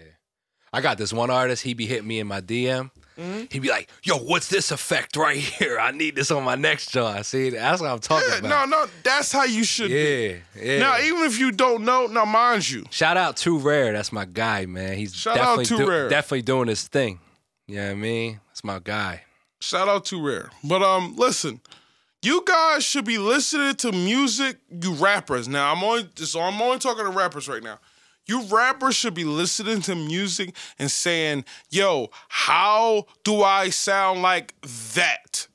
I got this one artist, he be hitting me in my DM. Mm-hmm. He be like, yo, what's this effect right here? I need this on my next joint. See, that's what I'm talking Yeah, no, about. no, that's how you should be. Yeah, yeah. Now, even if you don't know, now mind you, Shout out Too Rare. That's my guy, man. He's Shout out definitely Too Rare. definitely doing his thing. You know what I mean? That's my guy. shout out to Rare. But um, listen, you guys should be listening to music, you rappers. Now I'm only so I'm only talking to rappers right now. You rappers should be listening to music and saying, yo, how do I sound like that?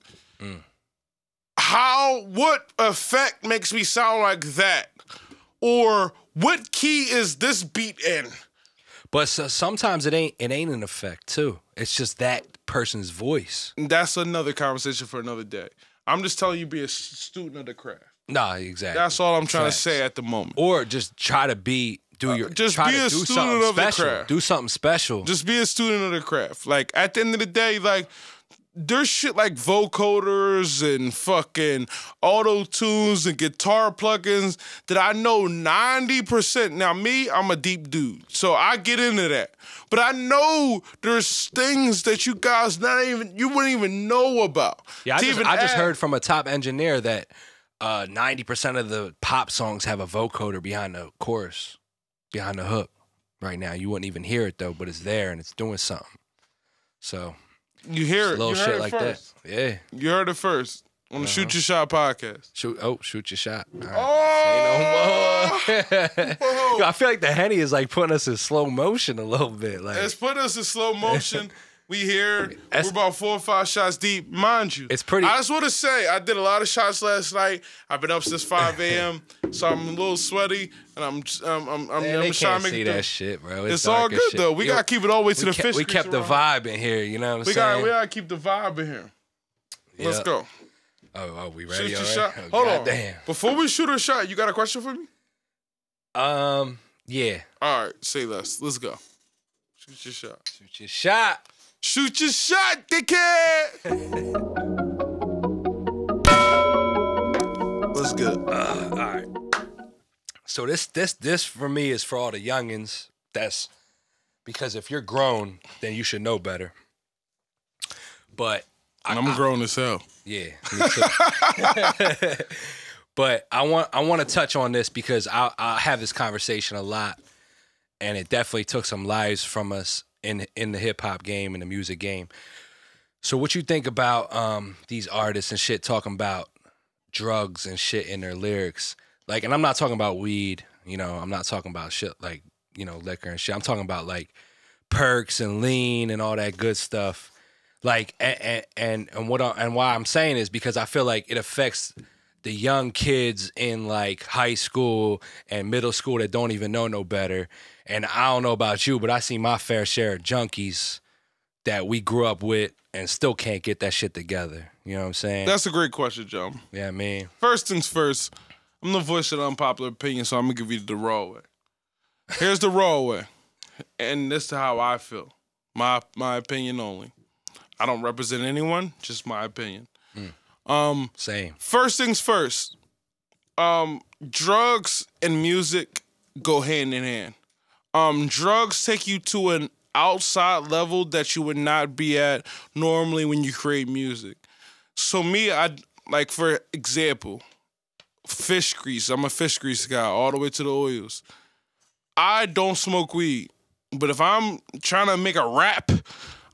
How what effect makes me sound like that? Or what key is this beat in? But so, sometimes it ain't it ain't an effect too. It's just that person's voice. That's another conversation for another day. I'm just telling you, be a student of the craft. Nah, exactly. That's all I'm trying Facts. to say at the moment. or just try to be do your Uh, just try be a do student something of the craft. Do something special. Just be a student of the craft. Like at the end of the day, like there's shit like vocoders and fucking auto tunes and guitar plugins that I know 90%. Now, me, I'm a deep dude, so I get into that. But I know there's things that you guys not even you wouldn't even know about. yeah, I just, I just heard from a top engineer that uh, 90% of the pop songs have a vocoder behind the chorus, behind the hook. Right now, you wouldn't even hear it though, but it's there and it's doing something. So you hear it. little You heard shit it like first. that. Yeah. You heard it first on the uh-huh. Shoot Your Shot podcast. Shoot! Oh, shoot your shot. Right. Oh, Say no more. Yo, I feel like the henny is like putting us in slow motion a little bit. Like It's put us in slow motion. We here. That's- We're about four or five shots deep. Mind you, It's pretty- I just want to say I did a lot of shots last night. I've been up since five a.m. so I'm a little sweaty, and I'm I'm I'm, I'm, Man, I'm they trying can't to see make that shit, bro. It's all good though. We Yo, gotta keep it all the way to the kept, fish. we kept the vibe in here. You know what I'm We saying? got we gotta keep the vibe in here. Let's go. Oh, oh, we Shoot ready? your all right? shot. Oh, Hold on. Damn. Before we shoot a shot, you got a question for me? Um. Yeah. All right, say less. Let's go. Shoot your shot. Shoot your shot. Shoot your shot, dickhead. Let's go. Uh, all right. So this this this for me is for all the youngins. That's because if you're grown, then you should know better. But And I'm grown as hell. Yeah, me too. but I want I want to touch on this because I I have this conversation a lot, and it definitely took some lives from us in in the hip hop game and the music game. So what you think about um, these artists and shit talking about drugs and shit in their lyrics? Like, and I'm not talking about weed. You know, I'm not talking about shit like you know liquor and shit. I'm talking about like perks and lean and all that good stuff like and and and what I, and why I'm saying is because I feel like it affects the young kids in like high school and middle school that don't even know no better. And I don't know about you, but I see my fair share of junkies that we grew up with and still can't get that shit together. You know what I'm saying? That's a great question, Joe. yeah, I mean, First things first, I'm the voice of the unpopular opinion, so I'm gonna give you the raw way. Here's the raw way, and this is how I feel. My my opinion only. I don't represent anyone, just my opinion. Hmm. Um, same. first things first. Um, drugs and music go hand in hand. Um, drugs take you to an outside level that you would not be at normally when you create music. So me, I like for example, fish grease. I'm a fish grease guy all the way to the oils. I don't smoke weed, but if I'm trying to make a rap,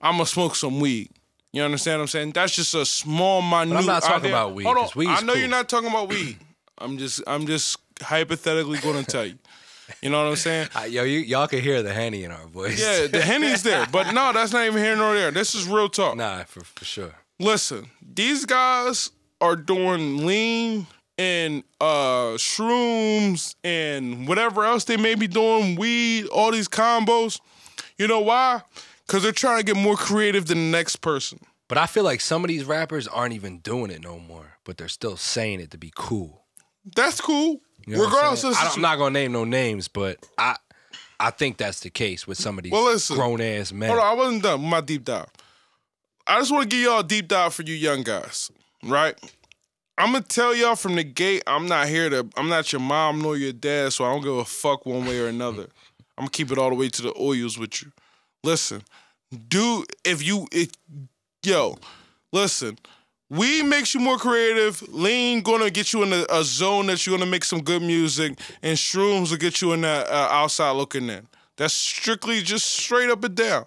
I'm gonna smoke some weed. You understand what I'm saying? That's just a small, minute. I'm not talking idea. about weed, Hold on. I know cool. you're not talking about weed. I'm just, I'm just hypothetically going to tell you. You know what I'm saying? Uh, yo, you, y'all can hear the henny in our voice. Yeah, the henny's there, but no, that's not even here nor there. This is real talk. nah, for for sure. Listen, these guys are doing lean and uh shrooms and whatever else they may be doing, weed, all these combos. You know why? Because they're trying to get more creative than the next person. But I feel like some of these rappers aren't even doing it no more, but they're still saying it to be cool. That's cool. You know I'm Regardless of I don't- I'm not gonna name no names, but I I think that's the case with some of these Well, listen. grown ass men. Hold on, I wasn't done with my deep dive. I just want to give y'all a deep dive for you young guys, right? I'm gonna tell y'all from the gate, I'm not here to, I'm not your mom nor your dad, so I don't give a fuck one way or another. I'm gonna keep it all the way to the oils with you. Listen, do if you, if, yo, listen, We makes you more creative. Lean gonna get you in a, a zone that you're gonna make some good music, and shrooms will get you in that uh, outside looking in. That's strictly just straight up and down.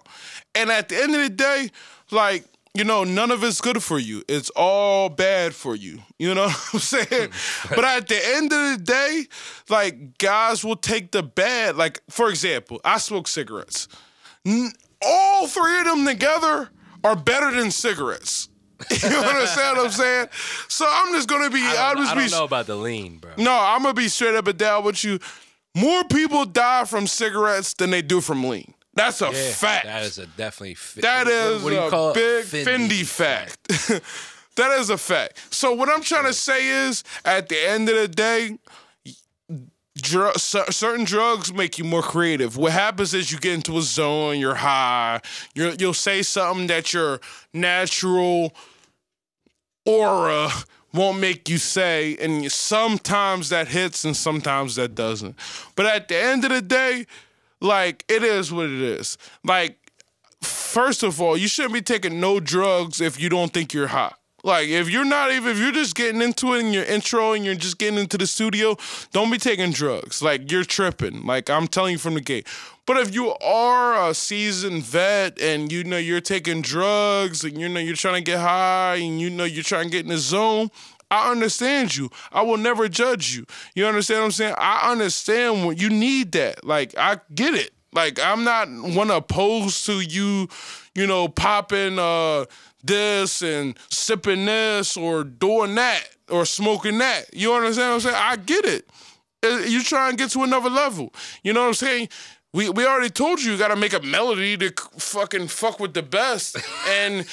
And at the end of the day, like, you know, none of it's good for you. It's all bad for you. You know what I'm saying? but at the end of the day, like, guys will take the bad. Like, for example, I smoke cigarettes. All three of them together are better than cigarettes. you understand what I'm saying? So I'm just gonna be. I don't, just I don't know about the lean, bro. No, I'm gonna be straight up and down with you. More people die from cigarettes than they do from lean. That's a Yeah, fact. That is a definitely. Fi- That what- is what do you a call big Fendi, fact. that is a fact. So what I'm trying to say is, at the end of the day, dr- cer- certain drugs make you more creative. What happens is you get into a zone, you're high, you're, you'll say something that your natural aura won't make you say, and sometimes that hits and sometimes that doesn't. But at the end of the day, like it is what it is. Like first of all, you shouldn't be taking no drugs if you don't think you're hot. Like if you're not even if you're just getting into it in your intro and you're just getting into the studio, don't be taking drugs. Like you're tripping. Like I'm telling you from the gate. But if you are a seasoned vet and you know you're taking drugs and you know you're trying to get high and you know you're trying to get in the zone, I understand you. I will never judge you. You understand what I'm saying? I understand when you need that. Like I get it. Like I'm not one opposed to you, you know, popping uh this and sipping this or doing that or smoking that. You understand what I'm saying? I get it. Uh, You try and get to another level. You know what I'm saying? We, we already told you you got to make a melody to fucking fuck with the best, and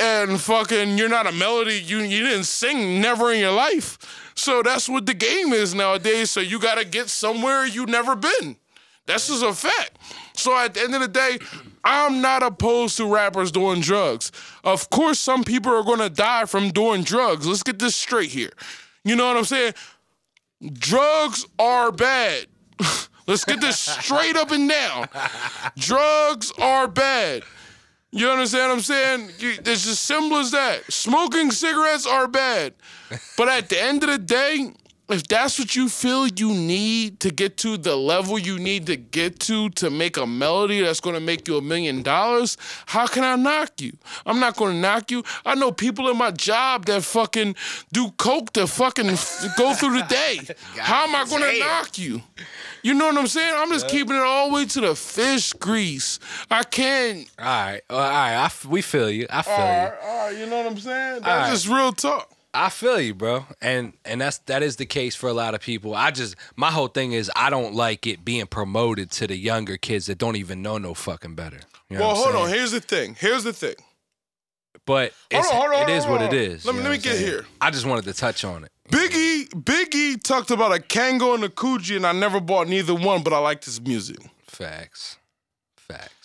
and fucking you're not a melody. You you didn't sing never in your life, so that's what the game is nowadays. So you got to get somewhere you never been. That's just a fact. So at the end of the day, I'm not opposed to rappers doing drugs. Of course, some people are gonna die from doing drugs. Let's get this straight here. You know what I'm saying? Drugs are bad. Let's get this straight up and down. Drugs are bad. You understand what I'm saying? It's as simple as that. Smoking cigarettes are bad. But at the end of the day, if that's what you feel you need to get to the level you need to get to to make a melody that's going to make you a million dollars, how can I knock you? I'm not going to knock you. I know people in my job that fucking do coke to fucking go through the day. how am I going to knock you? You know what I'm saying? I'm just keeping it all the way to the fish grease. I can't. All right, all right. I f- we feel you. I feel All you. all right, you know what I'm saying? That's right. just real talk. I feel you, bro. And and that's that is the case for a lot of people. I just my whole thing is I don't like it being promoted to the younger kids that don't even know no fucking better. You know Well, hold on. Here's the thing. Here's the thing. But it's, on, hold on, it is what it is. Let me- let me get saying? here. I just wanted to touch on it. Biggie, Biggie talked about a Kangol and a Coogi, and I never bought neither one, but I liked his music. Facts. Facts.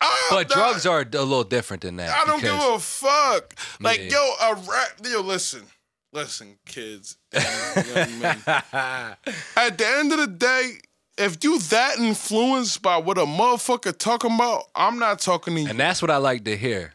I'm But not- drugs are a little different than that. I don't give a fuck. Like, Yeah. yo, a rap. Yo, listen, listen, kids, young men. At the end of the day, if you that influenced by what a motherfucker talking about, I'm not talking to you. And that's what I like to hear.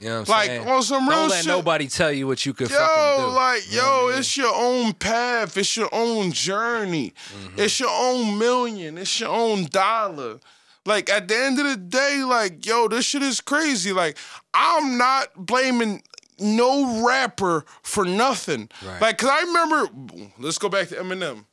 You know what I'm Like, saying? on some real Don't let shit- nobody tell you what you could Yo, fucking do. like, yo, it's your own path. It's your own journey. Mm-hmm. It's your own million. It's your own dollar. Like, at the end of the day, like, yo, this shit is crazy. Like, I'm not blaming no rapper for nothing. Right. Like, cause I remember, let's go back to Eminem.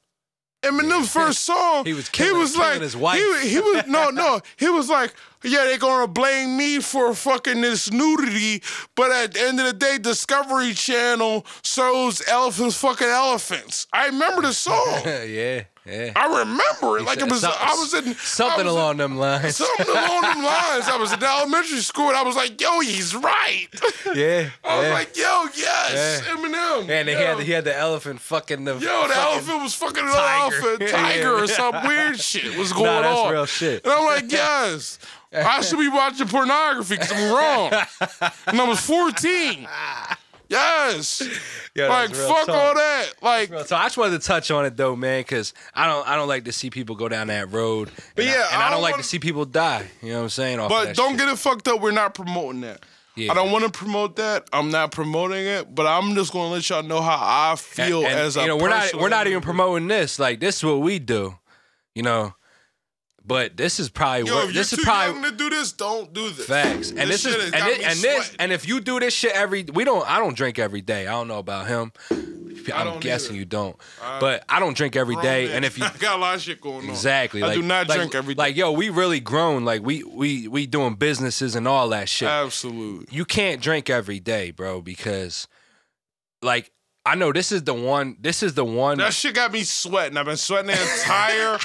Eminem's first song, He was killing- was killing like, his wife. He, he was no, no. He was like, yeah, they're gonna blame me for fucking this nudity, but at the end of the day, Discovery Channel shows elephants fucking elephants. I remember the song. yeah, yeah. I remember it like it was. Some- I was in something was along them lines. Something along them lines. I was in elementary school and I was like, yo, he's right. yeah, I was yeah. like, yo, yes, Yeah. Eminem. and he yo. had the, he had the elephant fucking the Yo, the elephant was fucking tiger. elephant, tiger, yeah. or some weird shit was going Nah, that's on. real shit. And I'm like, yes, I should be watching pornography because I'm wrong. and I was 14. Yes. Yo, like, fuck talk. all that. Like, So I just wanted to touch on it though, man, because I don't I don't like to see people go down that road. But and yeah, I, and I I, don't don't like wanna- to see people die. You know what I'm saying? but don't shit. get it fucked up. We're not promoting that. Yeah. I don't want to promote that. I'm not promoting it, but I'm just going to let y'all know how I feel And- and, as a you know we're not we're not even promoting this. Like this is what we do, you know. But this is probably Yo, wor- this you're is probably to do this, don't do this. Facts. And this, shit is and, this, me and this and if you do this shit every we don't I don't drink every day. I don't know about him. I'm guessing either. you don't. but I don't drink every day. Grown And if you I got a lot of shit going on. Exactly. I like, do not like- drink every day. Like, yo, we really grown. Like we we we doing businesses and all that shit. Absolutely. you can't drink every day, bro, because like I know this is the one this is the one That shit got me sweating. I've been sweating the entire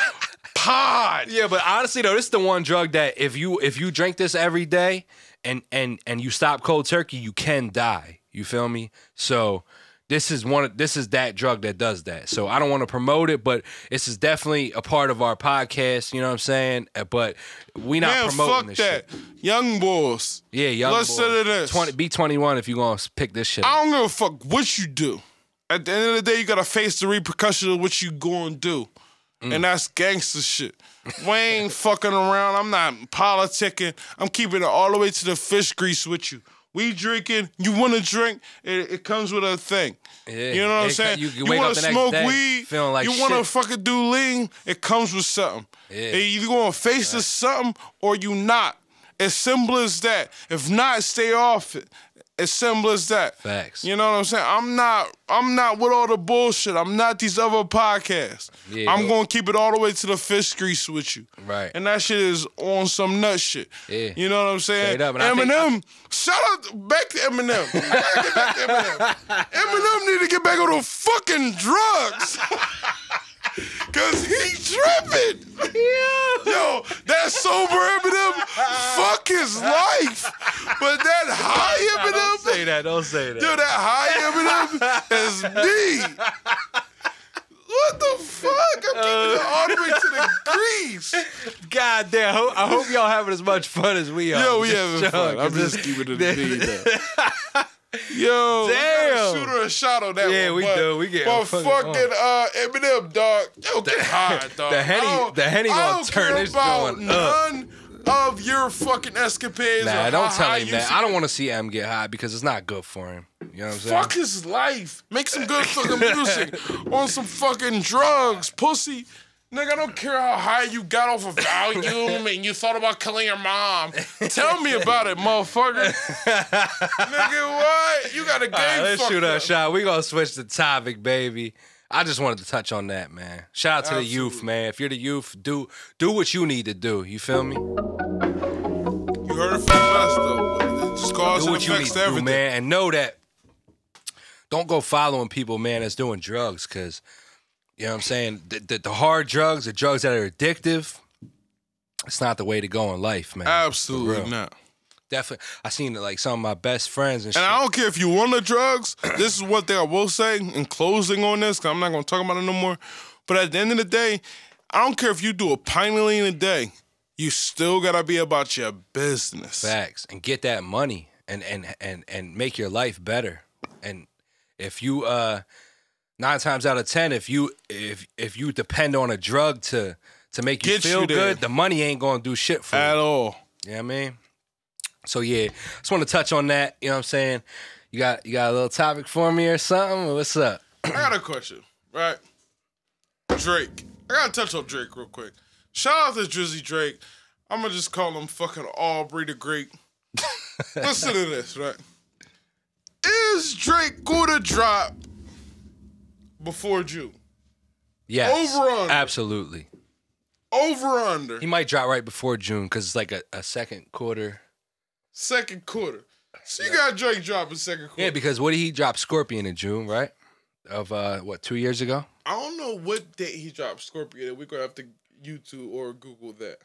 pod. Yeah, but honestly though, this is the one drug that if you if you drink this every day and and and you stop cold turkey, you can die. You feel me? So this is one of this is that drug that does that. So I don't want to promote it, but this is definitely a part of our podcast, you know what I'm saying? Uh, But we not Man, promoting this that. shit. Young boys. Yeah, young Listen boy. to this. 20 be 21 if you going to pick this shit. up. I don't give a fuck what you do. At the end of the day, you gotta face the repercussions of what you going to do. Mm. And that's gangster shit. we ain't fucking around. I'm not politicking. I'm keeping it all the way to the fish grease with you. We drinking. You want to drink? It, it comes with a thing. Yeah. You know what I'm It co- saying? you- you wake want to smoke day weed? feeling like you want to fucking do lean? It comes with something. Yeah. You gonna face this something or you not? As simple as that. If not, stay off it. As simple as that. Facts. You know what I'm saying? I'm not. I'm not with all the bullshit. I'm not these other podcasts. Yeah, I'm gonna keep it all the way to the fish grease with you. Right. And that shit is on some nut shit. Yeah. You know what I'm saying? Straight up, Eminem. shout out back to Eminem. I gotta get back to Eminem. Eminem need to get back on the fucking drugs. Cause he tripping. Yo, that sober Eminem, fuck his life. But that high Don't Eminem, say that. Don't say that. Dude, that high Eminem is me. What the fuck? I'm keeping it all the way to the grease. God damn! I hope, I hope y'all having as much fun as we are. Yo, we having fun. I'm just keeping it a beat. though. Yo, Damn. shoot her a shot on that Yeah, one. we do. We get but fucking fucking uh, Eminem, dog. Yo, get high, dog. the Henny- I don't- the Henny gonna turn care this about joint up. none of your fucking escapades. Nah, don't tell him that. I don't want to see M get high because it's not good for him. You know what I'm saying? Fuck his life. Make some good fucking music on some fucking drugs, pussy. Nigga, I don't care how high you got off of Valium and you thought about killing your mom. Tell me about it, motherfucker. Nigga, what? You got a game All right, let's shoot a up. shot. We gonna switch the topic, baby. I just wanted to touch on that, man. Shout out to the youth, man. If you're the youth, do do what you need to do. You feel me? You heard it from us, though. It just cause do what you need to to do, everything. man, and know that. Don't go following people, man, that's doing drugs, because you know what I'm saying. The, the, the hard drugs, the drugs that are addictive, it's not the way to go in life, man. Absolutely not. Definitely, I seen like some of my best friends and, shit. And I don't care if you want the drugs. this is one thing I will say in closing on this, because I'm not going to talk about it no more. But at the end of the day, I don't care if you do a pint of lean a day. You still got to be about your business. Facts and get that money and and and and make your life better. And if you uh nine times out of ten, if you if if you depend on a drug to to make you Get feel you good, the money ain't gonna do shit for At you. all. You know what I mean? So yeah, just want to touch on that. You know what I'm saying? You got you got a little topic for me or something? What's up? I got a question, right? Drake. I gotta touch on Drake real quick. Shout out to Drizzy Drake. I'm gonna just call him fucking Aubrey the Great. Listen to this, right? Is Drake gonna drop before June? Yes, Over under. absolutely. Over under? He might drop right before June because it's like a, a second quarter. Second quarter. So you got Drake dropping second quarter. Yeah, because what did he drop? Scorpion in June, right? Of uh, what two years ago? I don't know what date he dropped Scorpion. We're gonna have to YouTube or Google that.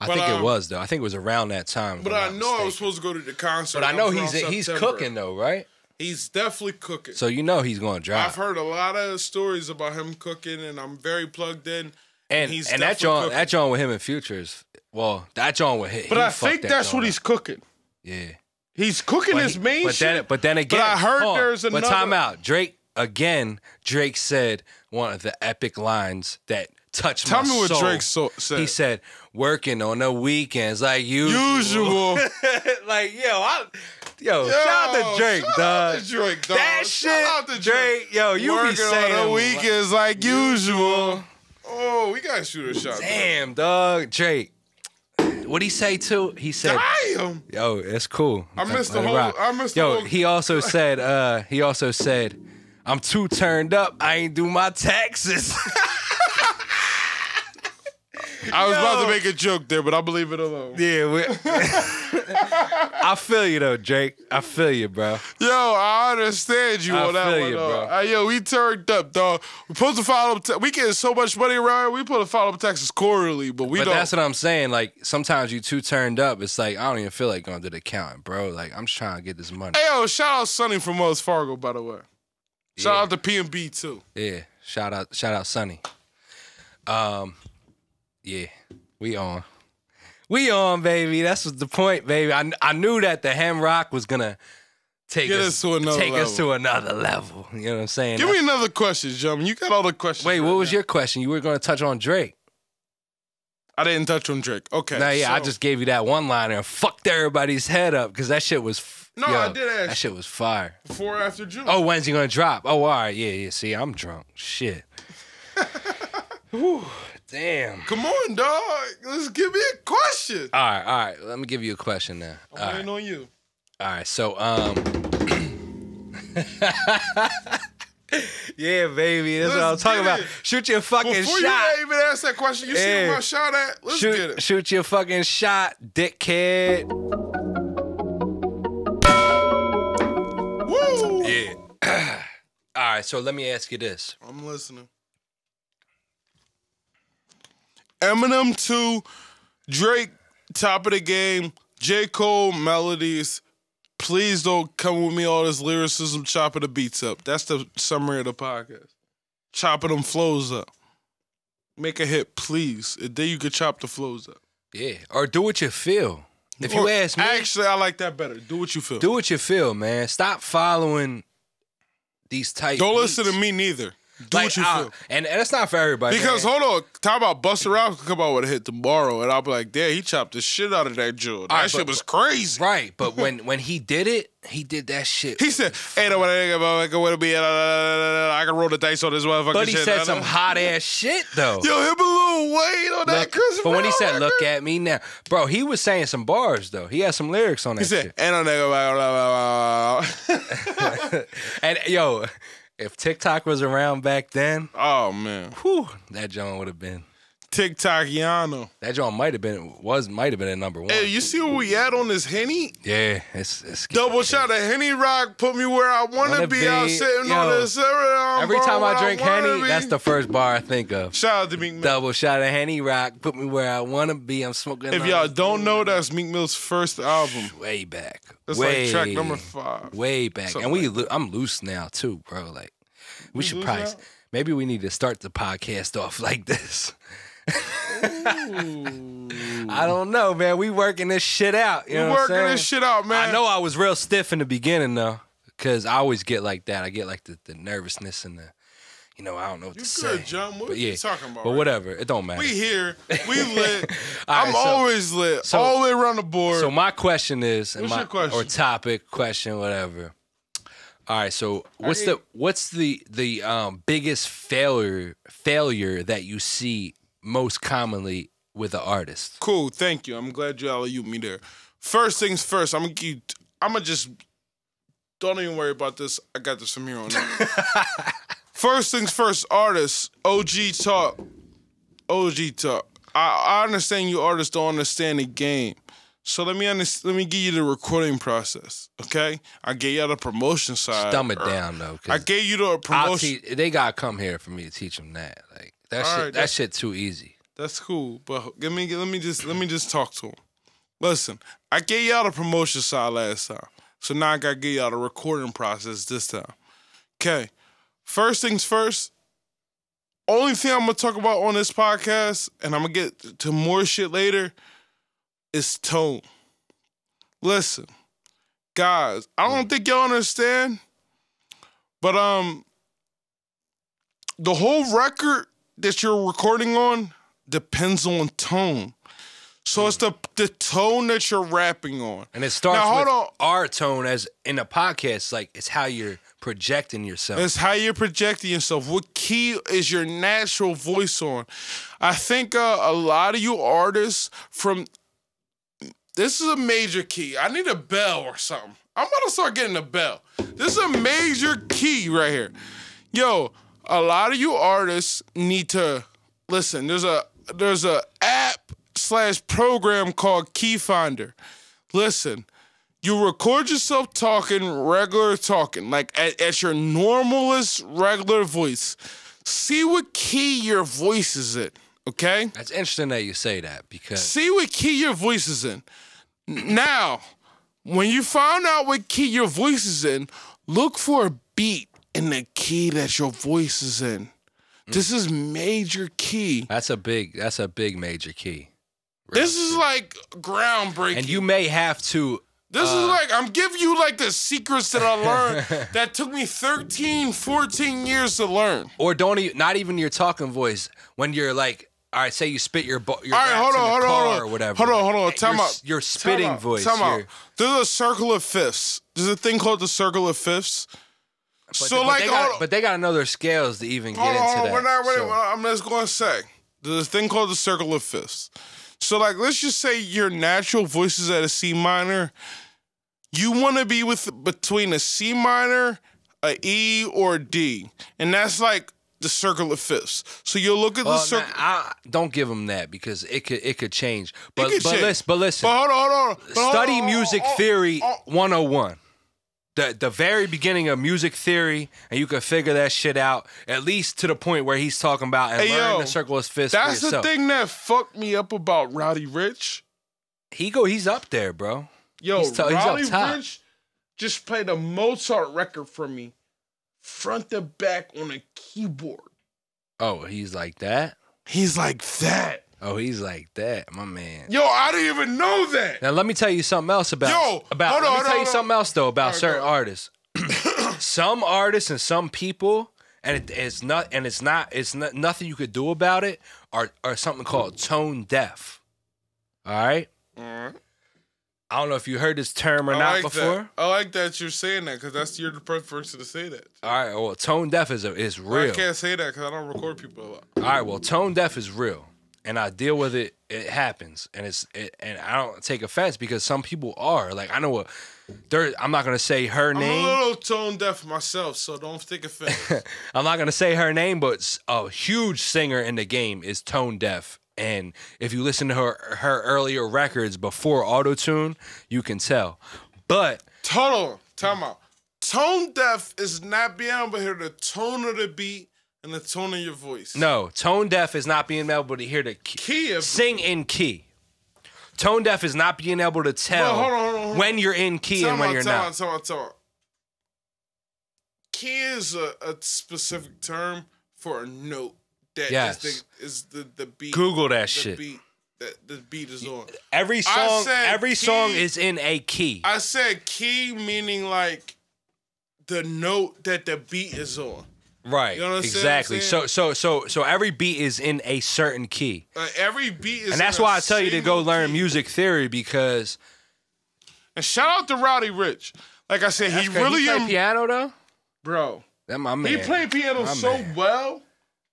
I But, think um, it was though. I think it was around that time. But I know I was supposed to go to the concert. But I know he's he's September. cooking though, right? He's definitely cooking. So you know he's going to drop. I've heard a lot of stories about him cooking, and I'm very plugged in. and he's and that definitely John cooking. that John with him in Futures. Well, that John with him. But I think that's what he's cooking. Yeah. He's cooking But, his he- main but shit. then but then again, I heard hold on. there's But another- time out. Drake again. Drake said one of the epic lines that touched Tell my me what soul. Drake so, said. He said, "Working on the weekends like usual." Usual. like yo, I, yo, Yo, shout out to Drake, shout dog. out to Drake, dog. That Shout out shit, to Drake. Yo, you Working be saying on the them, weekends like usual. Oh, we gotta shoot a shot. Damn, dog, Drake. What he say too? He said, Damn. "Yo, it's cool." I missed the whole- rock. I missed the Yo, whole- he also said, uh, he also said, "I'm too turned up. I ain't do my taxes." I was about to make a joke there, but I believe it alone. yeah, we- I feel you though, Jake. I feel you, bro. Yo, I understand you I on that feel one, you, dog. bro. Hey, yo, we turned up, dog. We supposed to follow up. Ta- we getting so much money around. here, We put to follow up taxes quarterly, but we but don't. that's what I'm saying. Like sometimes you too turned up. It's like I don't even feel like going to the accountant, bro. Like I'm just trying to get this money. hey, yo, shout out Sonny from Wells Fargo, by the way. Shout Yeah. out to P and B too. Yeah, shout out, shout out, Sonny. Um, yeah, we on, we on, baby. That's what the point, baby. I I knew that the Hem Rock was gonna take us, us to another take us level. to another level. You know what I'm saying? Give me another question, gentlemen. You got all the questions. Wait, right what was now. your question? You were gonna touch on Drake. I didn't touch on Drake. Okay. Nah, yeah, I just gave you that one liner and fucked everybody's head up because that shit was. f- No, yo, I did ask That shit was fire. before or after June. Oh, when's he gonna drop? Oh, all right, yeah, yeah. See, I'm drunk. Shit. Whew, damn. come on, dog. Let's give me a question. All right, all right. Let me give you a question now. I'm All right, waiting on you. all right. So, um, yeah, baby, that's what I'm talking get about. Shoot your fucking Before shot. you even ask that question, you see Yeah. where my shot at? Let's get Shoot, it. shoot your fucking shot, dickhead. Woo! Yeah. all right. So let me ask you this. I'm listening. Eminem 2, Drake, top of the game, J. Cole, melodies. Please don't come with me all this lyricism, chopping the beats up. That's the summary of the podcast. Chopping them flows up. Make a hit, please. And then you could chop the flows up. Yeah. Or do what you feel. If you ask me, Actually, I like that better. Do what you feel. do what you feel, man. Stop following these type. Don't beats. listen to me neither. Do Like, what you uh, feel. and, and that's not for everybody. Because man. hold on, talk about Busta Rhymes come out with a hit tomorrow, and I'll be like, "Damn, he chopped the shit out of that joint. That right, shit but- was crazy." right, but when when he did it, he did that shit. He said, "Ain't no way I can be. I can roll the dice on this motherfucking but he shit." said some hot ass shit though. Yo, him a little weight on that Look- Chris but when he said, "Look at me now," bro, he was saying some bars though. He had some lyrics on that he said, shit. "Ain't no nigga." And yo, if TikTok was around back then, oh man, whew, that John would have been. TikTok Yano. That John might have been was might have been at number one. Hey, you see where we at on this henny? yeah, it's, it's Double shot of henny rock, put me where I wanna, Wanna be. be, I'm sitting on yo. this. I'm Every time I drink wanna Henny, be. that's the first bar I think of. shout out to Meek Mill. Double shot of Henny Rock, put me where I wanna be. I'm smoking. If y'all don't know, that's Meek Mill's first album. way back. That's way, like track number five. Way back, Something and we like I'm loose now too, bro. Like we should loose probably now? maybe we need to start the podcast off like this. I don't know, man. We working this shit out. You We know what I'm working saying? this shit out, man. I know I was real stiff in the beginning though, because I always get like that. I get like the, the nervousness and the, you know, I don't know what You to good, say. John? What but are yeah, you talking about? But right whatever, it don't matter. We here. We lit. All I'm right, so- always lit. so- all the way around the board. So my question is, What's my, your question? or topic question, whatever. All right, so what's the what's the the um, biggest failure failure that you see most commonly with an artist? cool. Thank you. I'm glad you alley me there. First things first. I'm gonna keep. I'm gonna just. Don't even worry about this. I got this from here on out. first things first. Artists. OG talk. OG talk. I, I understand you artists don't understand the game. So let me under, let me give you the recording process, okay? I gave you the promotion side. Dumb it or- down though. I gave you the promotion. teach, they gotta come here for me to teach them that. Like that All shit. right, that shit too easy. That's cool, but give me let me just let me just talk to him. Listen, I gave y'all the promotion side last time, so now I gotta give y'all the recording process this time. Okay, first things first. Only thing I'm gonna talk about on this podcast, and I'm gonna get to more shit later, is tone. Listen, guys, I don't think y'all understand, but um, the whole record that you're recording on depends on tone. So it's the the tone that you're rapping on. And it starts Now, hold with on. our tone as in a podcast. Like it's how you're projecting yourself. It's how you're projecting yourself. What key is your natural voice on? I think uh, a lot of you artists from this is a major key. I need a bell or something. I'm to start getting a bell. This is a major key right here. Yo, a lot of you artists need to listen. There's a there's a app slash program called Key Finder. Listen, you record yourself talking regular talking, like at, at your normalest regular voice. See what key your voice is in, okay? That's interesting that you say that because See what key your voice is in. Now, when you find out what key your voice is in, look for a beat in the key that your voice is in. Mm. This is major key. that's a big that's a big major key. This is like groundbreaking. And you may have to This is uh, like I'm giving you like the secrets that I learned that took me 13, 14 years to learn. or don't even not even your talking voice when you're like all right say you spit your, bo- your All right, hold on, in hold on, car hold on. or whatever Hold on, hold on. your, Time out. your spitting Time voice Time out. There's a circle of fifths. There's a thing called the circle of fifths. But, so but like, they got, on. but they got to know their scales to even get Hold on, into hold on. that We're not ready. So- I'm just going to say there's a thing called the circle of fifths. So like, let's just say your natural voice is at a C minor. You want to be with between a C minor, a E, or a D, and that's like the circle of fifths. So you'll look at the circle. nah, don't give them that because it could it could change. But could but change. listen, but listen. But hold on, hold on. But hold study on, music oh, oh, theory oh, 101 the the very beginning of music theory and you can figure that shit out at least to the point where he's talking about and Hey, yo, the circle of fifths That's the thing that fucked me up about Roddy Ricch. he go he's up there bro Yo, He's he's Roddy top. Ricch just played a Mozart record for me, front to back on a keyboard. oh he's like that He's like that. Oh he's like that my man Yo, I didn't even know that. now let me tell you something else about Yo, about hold let on, me hold tell on, you something else though about right, certain artists some artists and some people and it, it's not and it's not it's not, nothing you could do about it are are something called tone deaf all right Alright. I don't know if you heard this term or I not like before. that. I like that you're saying that because that's you're the perfect person to say that. All right, well, tone deaf is a, is real. I can't say that because I don't record people a lot. All right, well, tone deaf is real, and I deal with it. It happens, and it's it, and I don't take offense because some people are like I know a. There, I'm not gonna say her I'm a name. little tone deaf myself, so don't take offense. I'm not gonna say her name, but a huge singer in the game is tone deaf. And if you listen to her her earlier records before auto tune, you can tell. But Total. Time out. Tone deaf is not being able to hear the tone of the beat and the tone of your voice. no, tone deaf is not being able to hear the key. Key sing in key. Tone deaf is not being able to tell hold on, hold on, hold on. when you're in key and when out, you're time not. time out, time out. Key is a, a specific term for a note that is Yes. the, is the, the beat. Google that the shit. Beat that the beat is on. Every song, every key- song is in a key. I said key meaning like the note that the beat is on. Right. You know exactly. So so so so every beat is in a certain key. Like, every beat is And that's why I tell you to go learn key. music theory because And shout out to Roddy Ricch. Like I said, he really he play am, piano though. bro. That my man. He played piano My so man. well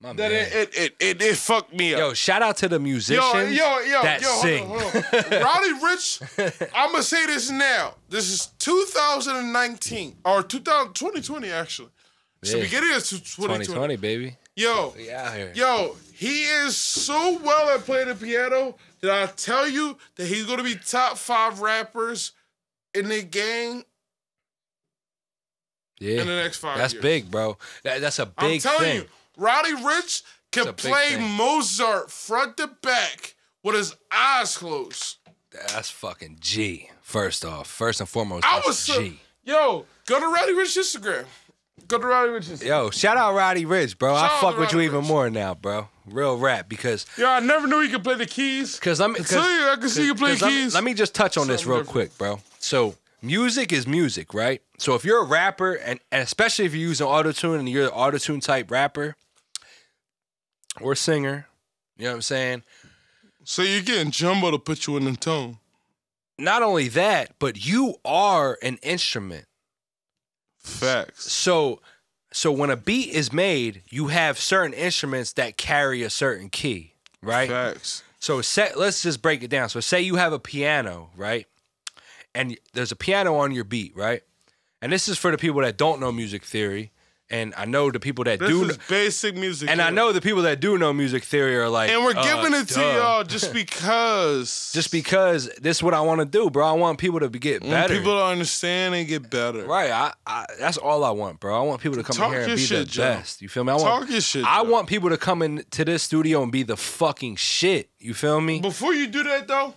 My that man. it it, it it it fucked me up. Yo, shout out to the Yo, musicians yo, yo, that yo, hold sing. on, hold on. Roddy Ricch, I'm gonna say this now. This is 2019 or 2000, 2020 actually. So beginning of 2020. 2020, baby. Yo, We out here. yo, he is so well at playing the piano that I tell you that he's gonna be top five rappers in the game Yeah. in the next five That's years. big, bro. That, that's a I'm telling thing. you, Roddy Ricch can big play. Mozart front to back with his eyes closed. That's fucking G. First off, first and foremost, I was so, G. yo, go to Roddy Ricch Instagram. Go to Roddy Ricch Instagram. Yo, shout out Roddy Ricch, bro. Shout I fuck with you Roddy even more now, bro. Real rap because Yo, I never knew he could play the keys. because let me Until you, I can see you play 'cause let me- keys. Let me, just touch on this real different. quick, bro. So music is music, right? So if you're a rapper and, and especially if you're using autotune and you're an autotune type rapper or singer, you know what I'm saying? So you're getting Jumbo to put you in the tone. Not only that, but you are an instrument. Facts. So so when a beat is made, you have certain instruments that carry a certain key, right? Facts. So set, let's just break it down. So say you have a piano, right? And there's a piano on your beat, right? And this is for the people that don't know music theory. And I know the people that This do is basic music. and I know the people that do know music theory are like And we're uh, giving it to duh. y'all just because. just because this is what I want to do, bro. I want people to be, get want better. people to understand and get better. Right, I, I that's all I want, bro. I want people to come Talk in here and be shit, the Joe. best. You feel me? I want Talk your shit. I Joe. want people to come into this studio and be the fucking shit. You feel me? Before you do that though,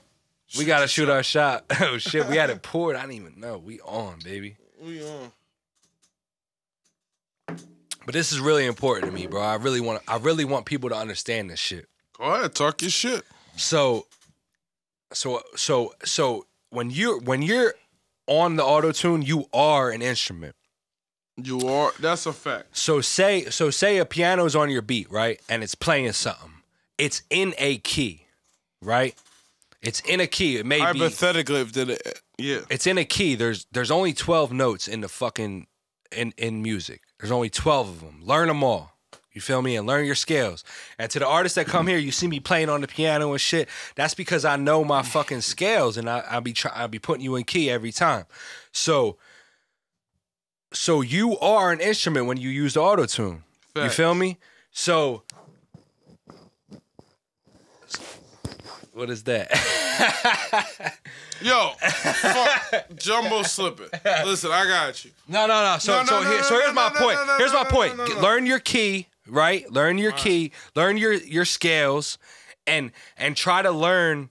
We gotta shoot our shot. Oh shit, we had it poured. I didn't even know. We on, baby. we on. But this is really important to me, bro. I really want I really want people to understand this shit. Go ahead, talk your shit. So so so so when you're when you're on the auto tune, you are an instrument. You are. That's a fact. So say so say a piano's on your beat, right? And it's playing something. It's in a key, right? It's in a key. It may be Hypothetically, if did it, yeah. it's in a key. There's there's only 12 notes in the fucking in in music. There's only 12 of them. Learn them all. You feel me? And learn your scales. And to the artists that come here, you see me playing on the piano and shit. That's because I know my fucking scales, and I I be try, I be putting you in key every time. So so you are an instrument when you use the auto tune. You feel me? So what is that? Yo, fuck, Jumbo slipping. Listen, I got you. No, no, no. So, No, no, so, no, here, no, so no, here's my no, no, point. no, no, here's my no, point. no, no, no. Learn your key, right? Learn your key. Learn your your scales, and and try to learn.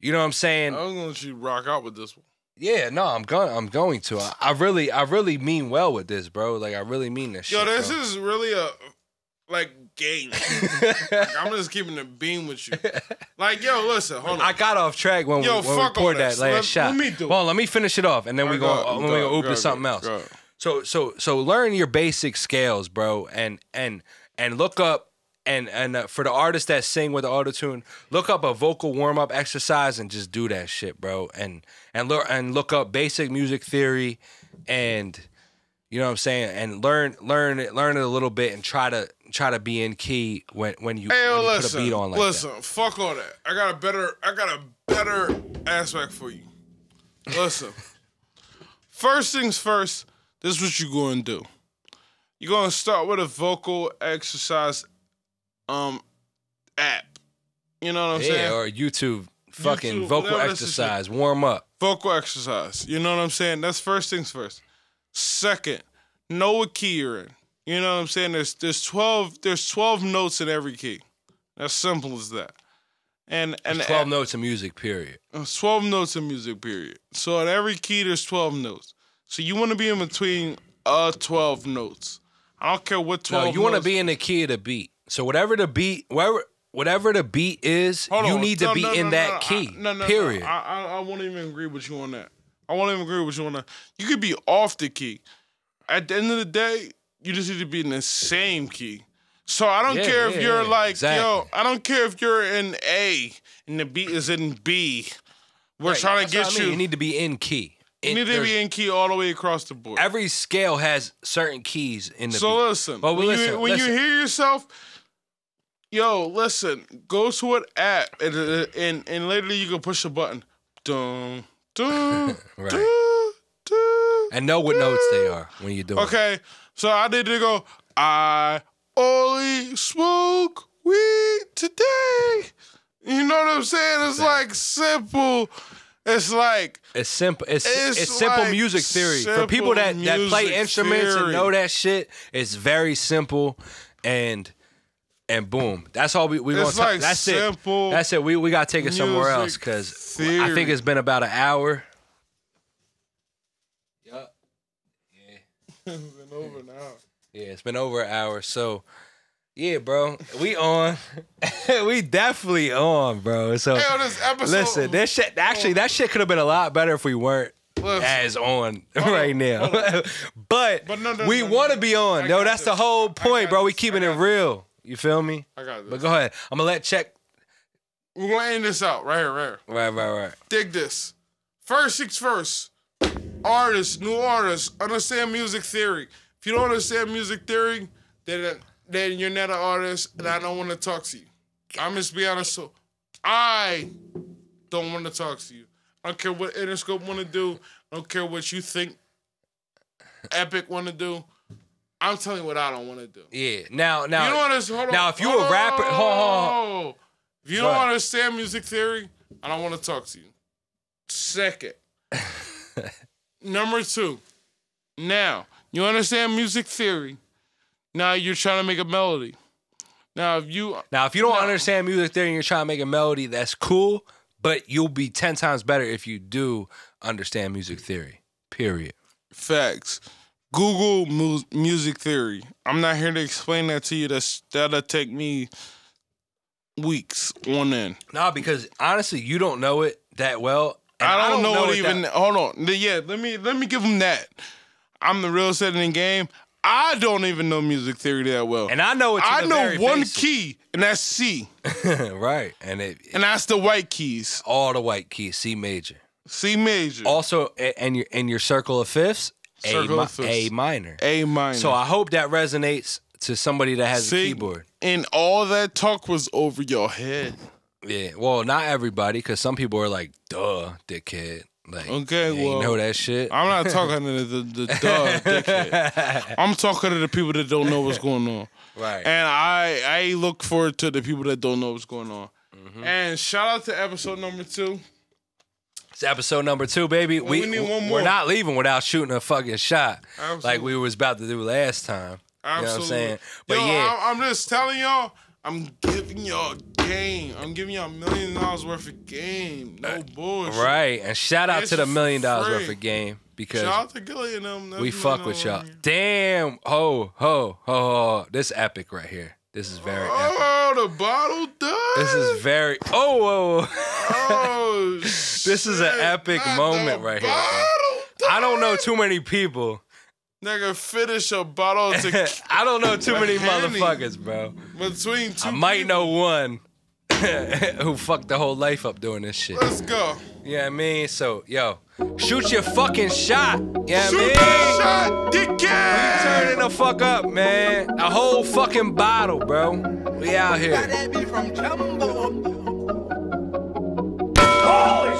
You know what I'm saying? I'm gonna let you rock out with this one. Yeah, no, I'm going. I'm going to. I, I really, I really mean well with this, bro. Like I really mean this. Yo, shit, this bro. is really a like game. like, I'm just keeping the beam with you. Like, yo, listen, hold on. I got off track when Yo, we, when we poured that. that last Let- shot. let me do. Well, let me finish it off, and then we Go, When we go go, to something else. So so so learn your basic scales, bro, and and and look up and and uh, for the artists that sing with the auto tune, look up a vocal warm up exercise and just do that shit, bro. And and look and look up basic music theory, and you know what I'm saying, and learn learn it learn it a little bit and try to try to be in key when when you, Hey, yo, when you listen, put a beat on like listen, fuck all that. I got a better, I got a better aspect for you. Listen, first things first. This is what you're going to do. You're gonna start with a vocal exercise, um, app. You know what I'm that. Yeah, saying? or YouTube fucking YouTube, vocal whatever that's the exercise warm up. vocal exercise. You know what I'm saying? That's first things first. Second, know what key you're in. You know what I'm saying? There's there's twelve there's twelve notes in every key. As simple as that. And and Twelve notes of music. Period. 12 notes in music, period. So at every key, there's 12 notes. So you want to be in between uh 12 notes. I don't care what 12 No, you want to be in the key of the beat. So whatever the beat, whatever whatever the beat is, Hold you on. need to be no, in no, that no, key. I, no, no, period. No. I, I, I won't even agree with you on that. I won't even agree with you on that. You could be off the key. At the end of the day, You just need to be in the same key. So I don't Yeah, care if yeah, you're yeah, like, exactly. yo, I don't care if you're in A and the beat is in B. We're Right, trying to get I mean. you. You need to be in key. you need to be in key all the way across the board. Every scale has certain keys in the So beat. listen, But when, listen, you, when listen. you hear yourself, yo, listen, go to an app and uh, and, and literally you can push a button. Dun, dun, Right. dun, dun, and know what notes they are when you do it. Okay, so I need to go. I only smoke weed today. You know what I'm saying? It's like simple. It's like It's simple. It's It's it's, simple like music theory for people that, that play instruments theory. and know that shit. It's very simple, and and boom. That's all we we want. to like that's simple it. That's it. We we gotta take it somewhere else because I think it's been about an hour. Yup. it's over now. Yeah, it's been over an hour. So, yeah, bro, we on. we definitely on, bro. So, Hey, on this episode, listen, this shit. Actually, that shit could have been a lot better if we weren't Listen. as on oh, right now. but But no, no, we no, want to be on. No, that's the whole point, bro. We keeping it real. You feel me? I got this. But go ahead. I'm gonna let check. We're gonna end this out right here, right here. Right, right, right. Dig this. First six first. first. Artists, new artists, understand music theory. If you don't understand music theory, then then you're not an artist, and I don't want to talk to you. I'm just be honest. So I don't want to talk to you. I don't care what Interscope want to do. I don't care what you think Epic want to do. I'm telling you what I don't want to do. Yeah. Now, now. You don't understand. Hold on. now, if you Hold a rapper- on. hold hold If you don't understand music theory, I don't want to talk to you. Second, number two. Now you understand music theory. Now you're trying to make a melody. Now if you Now, if you don't No. understand music theory and you're trying to make a melody, that's cool. But you'll be ten times better if you do understand music theory. Period. facts, Google mu- music theory. I'm not here to explain that to you. That's that'll take me weeks on end. No, because honestly, you don't know it that well. and I don't, know, it that- even. hold on. Yeah, let me let me give them that. I'm the real set in game. I don't even know music theory that well. and I know it's. I know one basics. key, and that's C, right, and it and that's the white keys. all the white keys, C major. C major, Also, and your in your circle of fifths, A, Circle mi- of fifths. A minor. A minor. So I hope that resonates to somebody that has See? a keyboard. and all that talk was over your head. Yeah, well, not everybody, because some people are like, "Duh, dickhead." Like, Okay, you well, know that shit. I'm not talking to the, the, the. I'm talking to the people that don't know what's going on. right. And I I look forward to the people that don't know what's going on. Mm-hmm. And shout out to episode number two. It's episode number two, baby. we, we need one We're not leaving without shooting a fucking shot, like we was about to do last time. You know what I'm saying? But Yo, yeah, I, I'm just telling y'all, I'm giving y'all game. I'm giving y'all a million dollars worth of game. No uh, bullshit. right. And shout out It's to the million dollars free. worth of game because Shout out to Gillie and them. That's we fuck with y'all. Damn, ho, ho, ho, ho. This epic right here. This is very oh, epic. Oh, the bottle done. This is very. Oh, whoa. Oh, This is an epic Not moment right here. I don't know too many people. Nigga, finish a bottle to I don't know too many motherfuckers, bro. between two. I might people. know one who fucked the whole life up doing this shit. Let's go. Yeah, you know I mean, so yo, shoot your fucking shot. Yeah, you know I mean? shot, dickhead. Turning the fuck up, man. A whole fucking bottle, bro. We out here. Holy